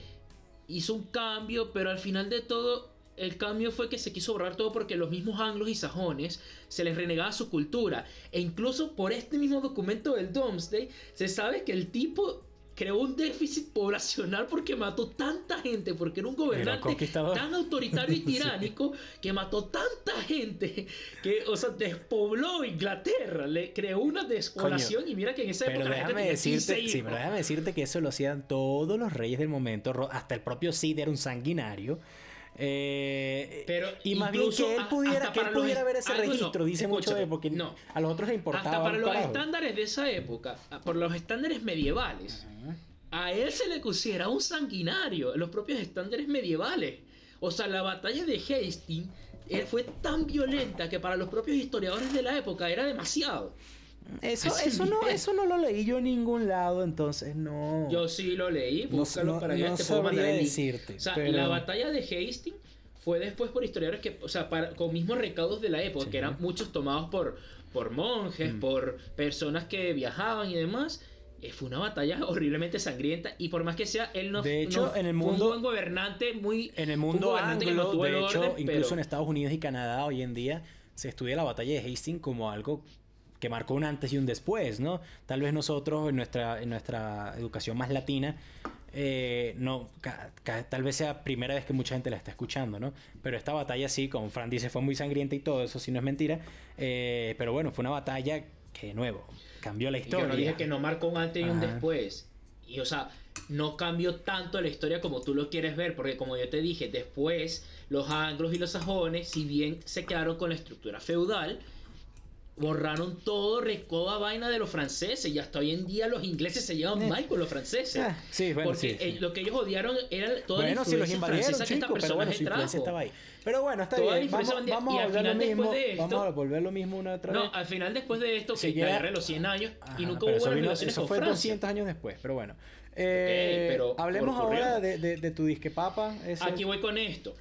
hizo un cambio, pero al final de todo el cambio fue que se quiso borrar todo porque los mismos anglos y sajones se les renegaba su cultura. E incluso por este mismo documento del Domesday se sabe que el tipo creó un déficit poblacional porque mató tanta gente, porque era un gobernante tan autoritario y tiránico que mató tanta gente que, o sea, despobló Inglaterra, le creó una despoblación y mira que en esa época déjame decirte, sí, pero déjame decirte que eso lo hacían todos los reyes del momento, hasta el propio Cid era un sanguinario. Eh, pero y más bien que él pudiera, que él pudiera ver ese registro, dice mucho de porque no, a los otros le importaba. Hasta para los estándares de esa época, por los estándares medievales, a él se le pusiera un sanguinario, los propios estándares medievales. O sea, la batalla de Hastings eh, fue tan violenta que para los propios historiadores de la época era demasiado. Eso, eso, no, eso no lo leí yo en ningún lado, entonces no. Yo sí lo leí, búscalo para que te puedo mandar el Decirte, o sea, la batalla de Hastings fue después por historiadores que, o sea, con mismos recaudos de la época, que eran muchos tomados por, por monjes, mm. por personas que viajaban y demás. eh, fue una batalla horriblemente sangrienta y por más que sea, él no, De hecho, no en el fue mundo- un buen gobernante muy... En el fue un mundo anglo, el de hecho, orden, incluso pero- en Estados Unidos y Canadá hoy en día se estudia la batalla de Hastings como algo que marcó un antes y un después, ¿no? Tal vez nosotros en nuestra, en nuestra educación más latina, eh, no, ca- ca- tal vez sea primera vez que mucha gente la está escuchando, ¿no? Pero esta batalla sí, como Fran dice, fue muy sangrienta y todo, eso sí no es mentira, eh, pero bueno, fue una batalla que de nuevo cambió la historia. Yo no dije que no marcó un antes y un después. Y o sea, no cambió tanto la historia como tú lo quieres ver, porque como yo te dije, después los anglos y los sajones, si bien se quedaron con la estructura feudal, borraron todo, recoda vaina de los franceses y hasta hoy en día los ingleses se llevan Eh. mal con los franceses. Ah, sí, bueno, porque sí, sí. eh, lo que ellos odiaron era toda Bueno, la si los influencia invadieron, francesa que esta pero bueno, trajo. estaba ahí. Pero bueno, está Toda la bien. Vamos, influencia vamos y a volver lo mismo. de esto- Vamos a volver lo mismo una otra vez. No, al final después de esto, que la guerra de los 100 años Ajá, y nunca hubo eso, buenas vino- relaciones eso con fue Francia. 200 años después, pero bueno. Eh, pero hablemos ahora de, de, de tu disque papa. ese- Aquí voy con esto.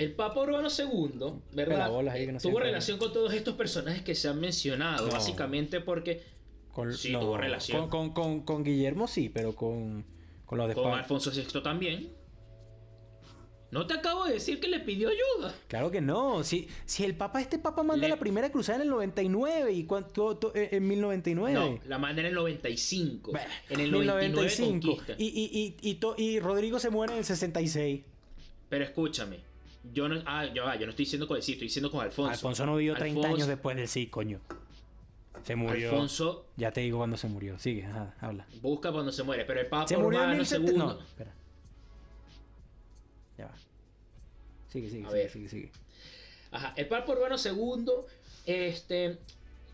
El Papa Urbano II, ¿verdad? No tuvo relación con todos estos personajes que se han mencionado, No. básicamente porque con, sí, tuvo relación. Con, con, con, con Guillermo sí, pero con, con los de con. Alfonso VI también. No te acabo de decir que le pidió ayuda. Claro que no. Si, si el papa, este papa manda Le- la primera cruzada en el 99 y cuánto, to- eh, en 1099. No, la manda en el 95. Bah, en el 99 1095. conquista. Y, y, y, y, to- y Rodrigo se muere en el 66. Pero escúchame. Yo no, ah, yo, ah, yo no estoy diciendo con el sí, estoy diciendo con Alfonso. Alfonso no vivió 30 Alfonso- años después del sí, coño. Se murió. Alfonso Ya te digo cuándo se murió. Sigue, ajá, habla. busca cuando se muere, pero el Papa Se murió en Urbano 1700. II. No, espera. Ya va. Sigue, sigue, A sigue, ver. sigue, sigue. Ajá, el Papa Urbano II, este,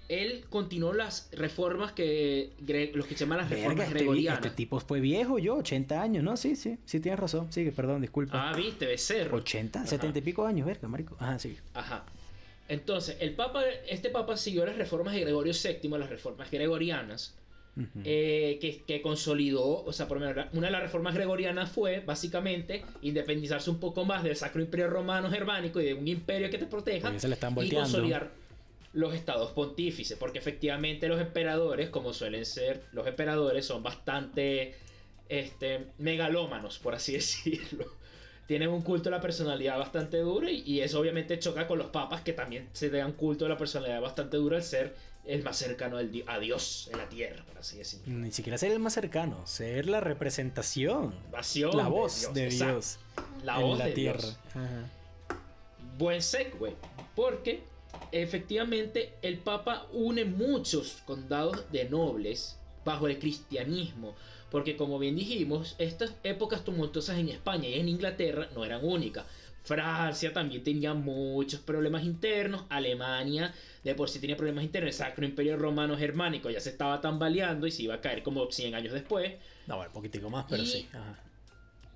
él continuó las reformas que los que se llaman las Verga, reformas este, gregorianas. este tipo fue viejo yo, 80 años, ¿no? Sí, sí, sí tienes razón. Sigue, perdón, disculpa. Ah, viste, becerro. 80, Ajá. 70 y pico años, verga, marico. Ajá, sí. Ajá. Entonces, el Papa, este Papa siguió las reformas de Gregorio VII, las reformas gregorianas, Ujú. eh, que, que consolidó, o sea, por una de las reformas gregorianas fue, básicamente, independizarse un poco más del Sacro Imperio Romano Germánico y de un imperio que te proteja, se le están y volteando. consolidar los estados pontífices, porque efectivamente los emperadores, como suelen ser, los emperadores son bastante este, megalómanos, por así decirlo. Tienen un culto a la personalidad bastante duro y, y eso obviamente choca con los papas que también se dan culto a la personalidad bastante dura al ser el más cercano al di- a Dios en la tierra, por así decirlo. Ni siquiera ser el más cercano, ser la representación. La de voz Dios, de. Dios La en voz la de tierra. Dios. Ajá. buen segue, porque efectivamente el Papa une muchos condados de nobles bajo el cristianismo, porque como bien dijimos, estas épocas tumultuosas en España y en Inglaterra no eran únicas. Francia también tenía muchos problemas internos, Alemania de por sí tenía problemas internos, el Sacro Imperio Romano Germánico ya se estaba tambaleando y se iba a caer como 100 años después. No, bueno, poquitico más, pero Y- sí. Ajá.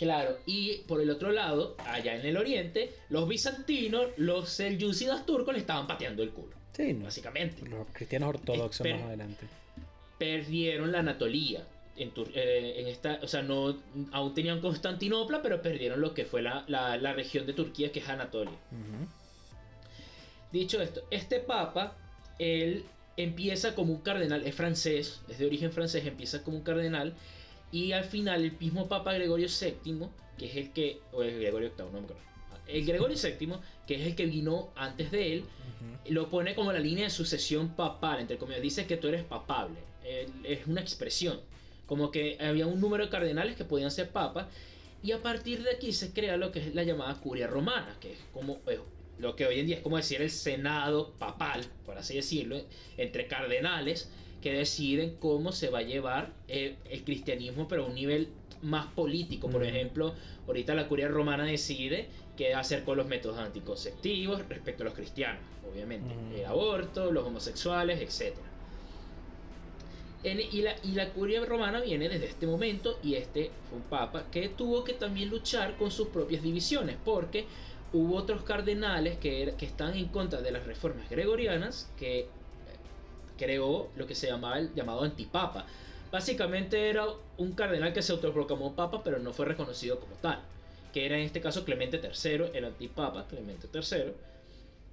Claro, y por el otro lado, allá en el oriente, los bizantinos, los selyúcidas turcos le estaban pateando el culo, Sí, no. básicamente. Los cristianos ortodoxos más adelante. Perdieron la Anatolía. En, eh, en esta, o sea, no, aún tenían Constantinopla, pero perdieron lo que fue la, la- la región de Turquía, que es Anatolia. Dicho esto, este papa, él empieza como un cardenal, es francés, es de origen francés, empieza como un cardenal, y al final el mismo papa Gregorio VII, que es el que, o es Gregorio VIII, no me acuerdo, el Gregorio VII, que es el que vino antes de él, Ujú. lo pone como la línea de sucesión papal, entre comillas, dice que tú eres papable, es una expresión, como que había un número de cardenales que podían ser papas, y a partir de aquí se crea lo que es la llamada curia romana, que es como eh, lo que hoy en día es como decir el senado papal, por así decirlo, entre cardenales que deciden cómo se va a llevar eh, el cristianismo, pero a un nivel más político. Por ejemplo, ahorita la curia romana decide qué hacer con los métodos anticonceptivos respecto a los cristianos, obviamente, el aborto, los homosexuales, etc. En- y, la, y la curia romana viene desde este momento y este fue un papa que tuvo que también luchar con sus propias divisiones porque hubo otros cardenales que, era- que estaban en contra de las reformas gregorianas que creó lo que se llamaba el llamado antipapa. Básicamente era un cardenal que se autoproclamó papa pero no fue reconocido como tal, que era en este caso Clemente III, el antipapa Clemente III.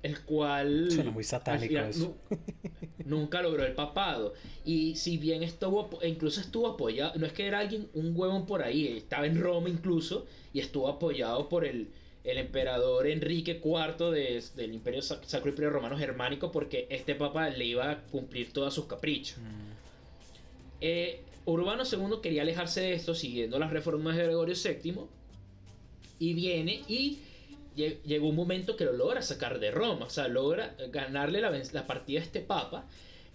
el cual... Suena muy satánico eso. nunca logró el papado. Y si bien estuvo, incluso estuvo apoyado, no es que era alguien, un huevón por ahí, estaba en Roma incluso, y estuvo apoyado por el, el emperador Enrique IV del Imperio Sacro Imperio Romano Germánico, porque este papa le iba a cumplir todos sus caprichos. Mm. Eh, Urbano II quería alejarse de esto siguiendo las reformas de Gregorio VII y viene y llegó un momento que lo logra sacar de Roma, o sea, logra ganarle la, la partida a este papa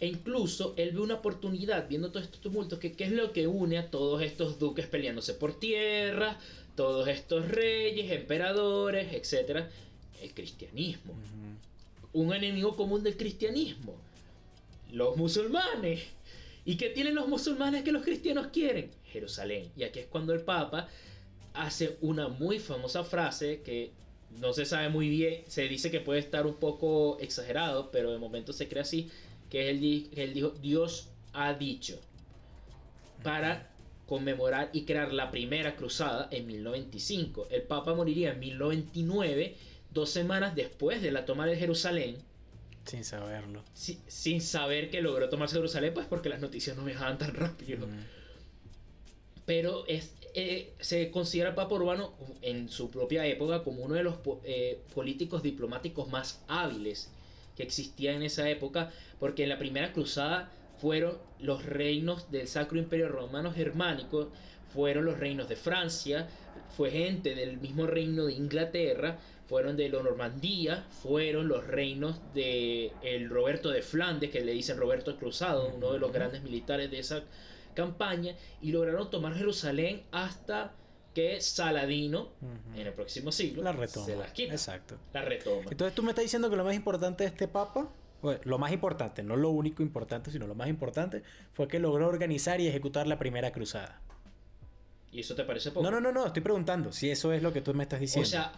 e incluso él ve una oportunidad viendo todos estos tumultos, que qué es lo que une a todos estos duques peleándose por tierra, todos estos reyes, emperadores, etc. El cristianismo. Un enemigo común del cristianismo. Los musulmanes. ¿Y qué tienen los musulmanes que los cristianos quieren? Jerusalén. Y aquí es cuando el Papa hace una muy famosa frase que no se sabe muy bien, se dice que puede estar un poco exagerado, pero de momento se cree así, que él, él dijo, Dios ha dicho, para conmemorar y crear la primera cruzada en 1095. El Papa moriría en 1099, dos semanas después de la toma de Jerusalén, sin saberlo. sin saber que logró tomarse Jerusalén, pues porque las noticias no viajaban tan rápido. Pero es, eh, se considera el Papa Urbano en su propia época como uno de los eh, políticos diplomáticos más hábiles que existía en esa época, porque en la primera cruzada fueron los reinos del Sacro Imperio Romano Germánico, fueron los reinos de Francia, fue gente del mismo reino de Inglaterra, fueron de la Normandía, fueron los reinos de el Roberto de Flandes, que le dicen Roberto Cruzado, uno de los grandes militares de esa campaña, y lograron tomar Jerusalén hasta que Saladino, en el próximo siglo, la retoma. Se la quita. Exacto. La retoma. Entonces tú me estás diciendo que lo más importante de este papa, lo más importante, no lo único importante, sino lo más importante, fue que logró organizar y ejecutar la primera cruzada. ¿Y eso te parece poco? No, no, no, no, estoy preguntando si eso es lo que tú me estás diciendo. O sea,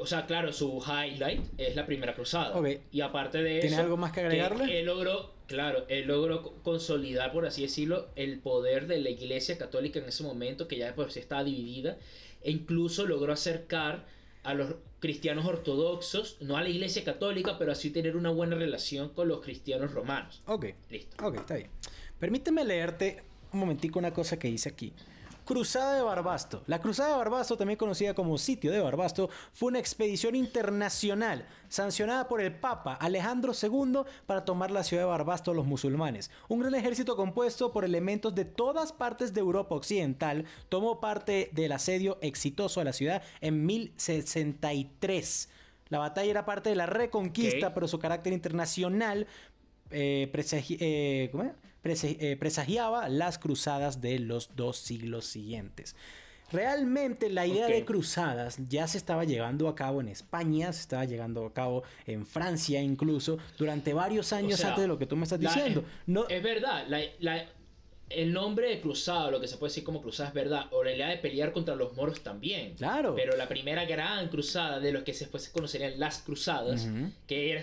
o sea, claro, su highlight es la primera cruzada. Y aparte de eso. ¿Tiene algo más que agregarle? él logró, claro, él logró consolidar, por así decirlo, el poder de la iglesia católica en ese momento, que ya después sí estaba dividida. E incluso logró acercar a los cristianos ortodoxos, no a la iglesia católica, pero así tener una buena relación con los cristianos romanos. Ok. Listo. Ok, está bien. Permíteme leerte un momentico una cosa que dice aquí. Cruzada de Barbasto. La Cruzada de Barbasto, también conocida como Sitio de Barbasto, fue una expedición internacional sancionada por el Papa Alejandro II para tomar la ciudad de Barbasto a los musulmanes. Un gran ejército compuesto por elementos de todas partes de Europa Occidental tomó parte del asedio exitoso a la ciudad en 1063. La batalla era parte de la reconquista, pero su carácter internacional eh, eh, ¿cómo eh, presagiaba las cruzadas de los dos siglos siguientes. Realmente la idea de cruzadas ya se estaba llevando a cabo en España, se estaba llevando a cabo en Francia incluso, durante varios años antes de lo que tú me estás diciendo. no, es verdad, el nombre de cruzada, lo que se puede decir como cruzada es verdad, o la idea de pelear contra los moros también. Claro. Pero la primera gran cruzada de lo que después se conocerían las cruzadas, que era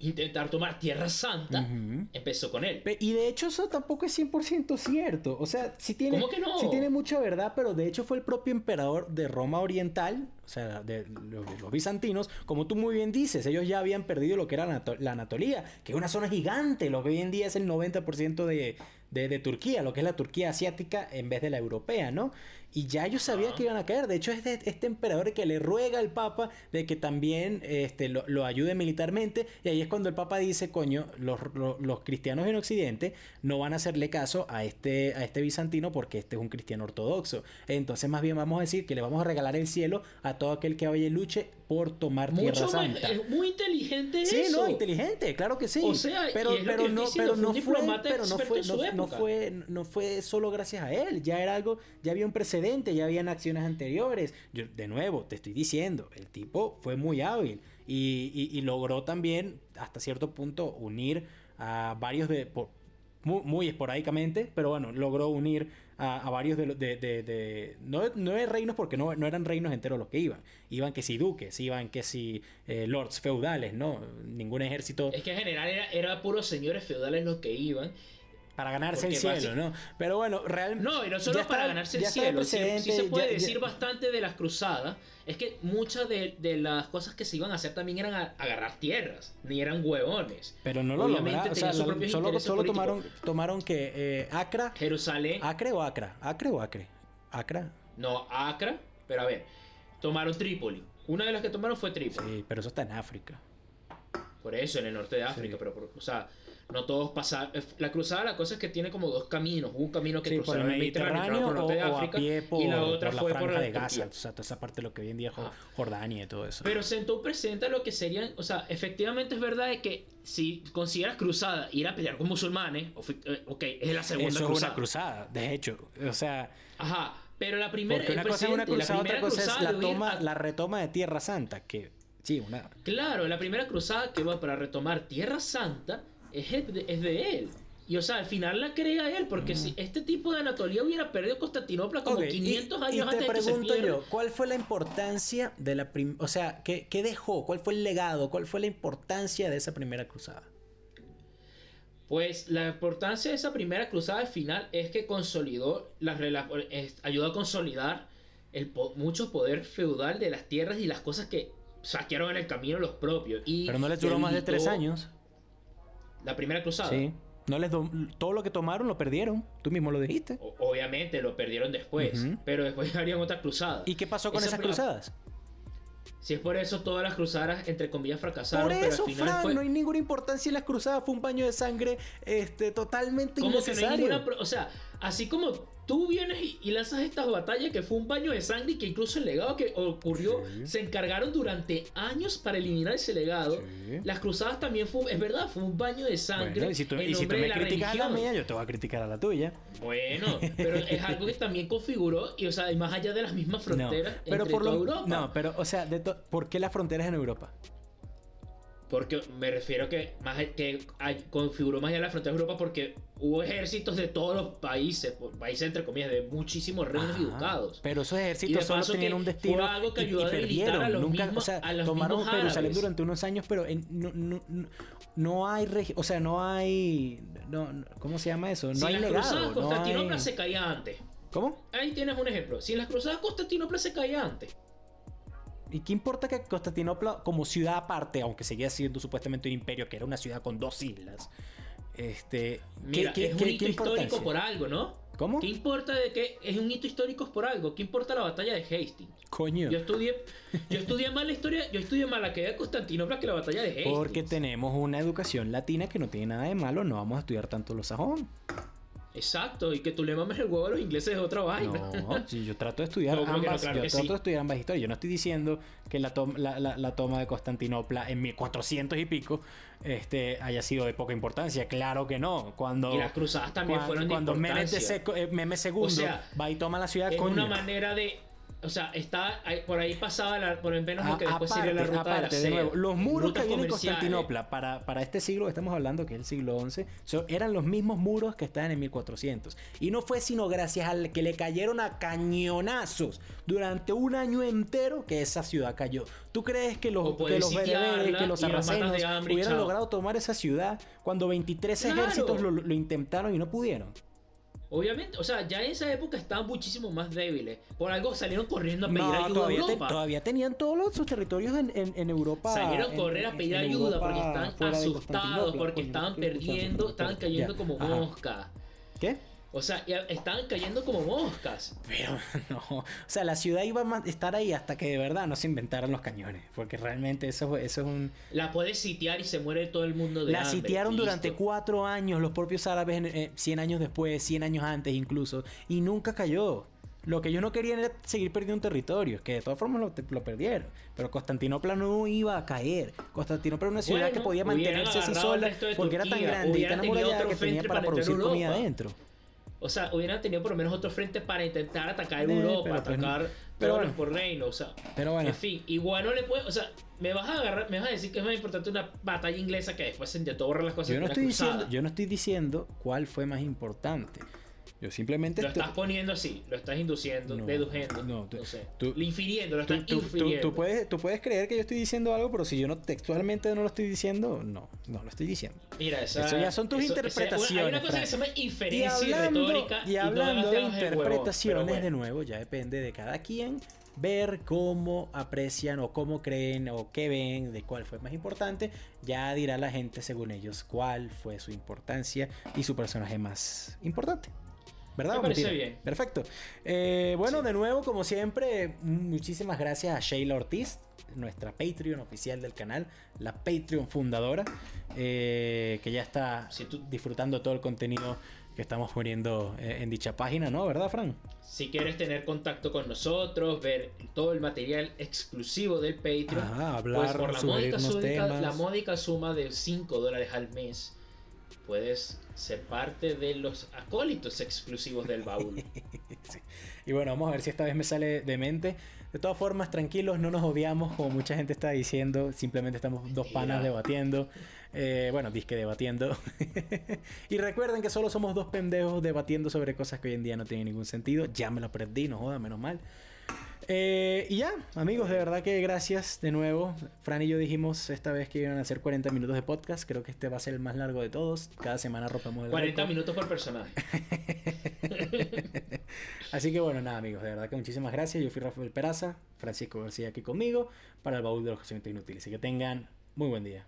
intentar tomar Tierra Santa, empezó con él. Y de hecho eso tampoco es 100% cierto. O sea, sí tiene, sí tiene mucha verdad, pero de hecho fue el propio emperador de Roma Oriental, o sea, de los, bizantinos, como tú muy bien dices, ellos ya habían perdido lo que era la, Anatolía, que es una zona gigante, lo que hoy en día es el 90% de, de, de Turquía, lo que es la Turquía asiática en vez de la europea, ¿no? Y ya ellos sabían que iban a caer. De hecho, es este emperador que le ruega al Papa de que también este, lo, ayude militarmente. Y ahí es cuando el Papa dice, coño, los, los, cristianos en Occidente no van a hacerle caso a este, a este bizantino porque este es un cristiano ortodoxo. Entonces, más bien vamos a decir que le vamos a regalar el cielo a todo aquel que vaya y luche por tomar Tierra Santa. Es muy inteligente sí, no, inteligente, claro que sí. O sea, pero, pero no, pero no fue, pero no fue, no, fue, no fue solo gracias a él. Ya era algo, ya había un precedente ya habían acciones anteriores. Yo, de nuevo, te estoy diciendo, el tipo fue muy hábil y, logró también, hasta cierto punto, unir a varios de... muy, esporádicamente, pero bueno, logró unir a, varios de, de, de, no, no de reinos porque no, no, eran reinos enteros los que iban. Iban que si duques, iban que si eh, lords feudales, ¿no? Ningún ejército. Es que en general era, era puros señores feudales los que iban para ganarse el cielo, ¿no? Pero bueno, realmente... No, y no solo para ganarse el cielo, sí, se puede decir bastante de las cruzadas, es que muchas de, las cosas que se iban a hacer también eran agarrar tierras, ni eran huevones. Pero no lo lograron, o sea, solo, solo tomaron, tomaron que eh, Acra... Jerusalén... Acre o Acra, Acre o Acre, Acra. No, Acra, pero a ver, tomaron Trípoli. Una de las que tomaron fue Trípoli. Sí, pero eso está en África. Por eso, en el norte de África, pero, o sea, no todos pasan. La cruzada, la cosa es que tiene como dos caminos. Un camino que cruzaba por el Mediterráneo, por norte de África, y la otra fue por la de Gaza. O sea, toda esa parte de lo que hoy en día es Jordania y todo eso. Pero sentó presenta lo que serían. O sea, efectivamente es verdad que si consideras cruzada ir a pelear con musulmanes, eh, ok, es la segunda eso cruzada. es una cruzada, de hecho. O sea. Ajá. Pero la primera. Porque una cosa es una cruzada, otra cosa es la, toma, la retoma de Tierra Santa. Que Sí, una... Claro, la primera cruzada que va para retomar Tierra Santa es de, es de él. Y o sea, al final la crea él, porque si este tipo de Anatolia hubiera perdido Constantinopla como 500 años y te pregunto yo, ¿cuál fue la importancia de la primera... O sea, ¿qué, ¿qué, dejó? ¿Cuál fue el legado? ¿Cuál fue la importancia de esa primera cruzada? Pues la importancia de esa primera cruzada al final es que consolidó, las ayudó a consolidar el mucho poder feudal de las tierras y las cosas que saquearon en el camino los propios. Y Pero no les duró más de tres años. La primera cruzada. Sí. No les todo lo que tomaron lo perdieron. Tú mismo lo dijiste. obviamente lo perdieron después. Pero después harían otra cruzada. ¿Y qué pasó con esas cruzadas? Si es por eso todas las cruzadas, entre comillas, fracasaron. Por eso, Fran, no hay ninguna importancia en las cruzadas. Fue un baño de sangre este, totalmente innecesario. o sea, así como tú vienes y, lanzas estas batallas que fue un baño de sangre y que incluso el legado que ocurrió se encargaron durante años para eliminar ese legado. Las cruzadas también fue, es verdad, fue un baño de sangre. y si tú, y si tú me criticas a la mía, yo te voy a criticar a la tuya. Bueno, pero es algo que también configuró y, o sea, más allá de las mismas fronteras pero por lo, Europa. No, pero, o sea, de ¿por qué las fronteras en Europa? Porque me refiero que más que configuró más allá la frontera de Europa porque hubo ejércitos de todos los países, países entre comillas, de muchísimos reinos y ducados. Pero esos ejércitos solo tenían un destino algo que y, y perdieron. A los Nunca, mismos, o sea, tomaron Jerusalén durante unos años, pero no, no, no, hay, o sea, no hay, no, ¿cómo se llama eso? No si hay las legado. Cruzadas, Constantinopla se caía antes. ¿Cómo? Ahí tienes un ejemplo. Si en las cruzadas Constantinopla se caía antes. ¿Y qué importa que Constantinopla, como ciudad aparte, aunque seguía siendo supuestamente un imperio, que era una ciudad con dos islas, este, Mira, ¿qué, es un hito histórico por algo, ¿no? ¿Cómo? ¿Qué importa de que es un hito histórico por algo? ¿Qué importa la batalla de Hastings? Coño. Yo estudié, yo estudié más la historia, yo estudié más la que de Constantinopla que la batalla de Hastings. Porque tenemos una educación latina que no tiene nada de malo, no vamos a estudiar tanto los sajón. Exacto, y que tú le mames el huevo a los ingleses es otra vaina. No, sí, yo trato de estudiar ambas, yo trato de estudiar ambas historias. Yo no estoy diciendo que la, la, toma de Constantinopla en 1400 y pico este, haya sido de poca importancia. Claro que no. Cuando, y las cruzadas también fueron de Cuando Mehmet, II eh, va y toma la ciudad, es una manera de o sea, está por ahí pasaba la, por lo menos lo que después sería la ruta aparte, de, la de nuevo, los muros que vienen en Constantinopla para, para este siglo que estamos hablando, que es el siglo XI, eran los mismos muros que estaban en 1400. Y no fue sino gracias al que le cayeron a cañonazos durante un año entero que esa ciudad cayó. ¿Tú crees que los, que los bereberes, que los sarracenos hubieran logrado tomar esa ciudad cuando 23 ejércitos lo intentaron y no pudieron? Obviamente, o sea, ya en esa época estaban muchísimo más débiles. Por algo salieron corriendo a pedir ayuda todavía a Europa. todavía tenían todos los, sus territorios en, en, Europa. Salieron a correr a pedir ayuda porque estaban asustados, porque estaban perdiendo, estaban cayendo como moscas. ¿Qué? O sea, estaban cayendo como moscas. Pero no. O sea, la ciudad iba a estar ahí hasta que de verdad no se inventaran los cañones. Porque realmente eso, eso es un. La puedes sitiar y se muere todo el mundo de La sitiaron durante cuatro años los propios árabes, 100 eh, años después, 100 años antes incluso. Y nunca cayó. Lo que ellos no querían era seguir perdiendo un territorio, que de todas formas lo, lo, perdieron. Pero Constantinopla no iba a caer. Constantinopla era una ciudad que podía mantenerse así sola porque era tan grande y tan amurallada que tenía para producir comida adentro. O sea, hubieran tenido por lo menos otro frente para intentar atacar Europa, pues, atacar pero bueno, por reino, o sea. Pero bueno. En fin, igual no le puede, o sea, me vas a agarrar, me vas a decir que es más importante una batalla inglesa que después se intentó borrar las cosas. Yo no estoy diciendo, yo no estoy diciendo cuál fue más importante. Yo simplemente... Lo estás poniendo así, lo estás induciendo, No, deduciendo, no, tú- no sé. tú- infiriendo, lo estás tú- infiriendo. tú puedes, tú puedes creer que yo estoy diciendo algo, pero si yo no textualmente no lo estoy diciendo, no, no lo estoy diciendo. Mira, esa, Eso ya son tus eso- esa- interpretaciones, hay una cosa Fran. que se llama Y inferencia y, hablando, retórica. y hablando hagas de huevón, interpretaciones, pero bueno. de nuevo, ya depende de cada quien ver cómo aprecian o cómo creen o qué ven, de cuál fue más importante. Ya dirá la gente, según ellos, cuál fue su importancia y su personaje más importante. ¿Verdad? Me parece mentira? bien. Perfecto. Eh, bueno, Sí. de nuevo, como siempre, muchísimas gracias a Sheila Ortiz, nuestra Patreon oficial del canal, la Patreon fundadora, eh, que ya está tú- disfrutando todo el contenido que estamos poniendo eh, en dicha página, ¿no? ¿Verdad, Fran? Si quieres tener contacto con nosotros, ver todo el material exclusivo del Patreon, Ajá, pues hablar, por la módica, temas. la módica suma de 5 dólares al mes, puedes ser parte de los acólitos exclusivos del baúl. Sí. Y bueno, vamos a ver si esta vez me sale de mente. De todas formas, tranquilos, no nos odiamos, como mucha gente está diciendo. Simplemente estamos dos panas debatiendo. Eh, bueno, disque debatiendo. y recuerden que solo somos dos pendejos debatiendo sobre cosas que hoy en día no tienen ningún sentido. Ya me lo aprendí, no joda, menos mal. Eh, y ya, amigos, de verdad que gracias de nuevo. Fran y yo dijimos esta vez que iban a hacer 40 minutos de podcast. Creo que este va a ser el más largo de todos. Cada semana rompemos el 40 récord. minutos por personaje. Así que bueno, nada amigos, de verdad que muchísimas gracias. Yo fui Rafael Peraza, Francisco García aquí conmigo para el baúl de los conocimientos inútiles. Y que tengan muy buen día.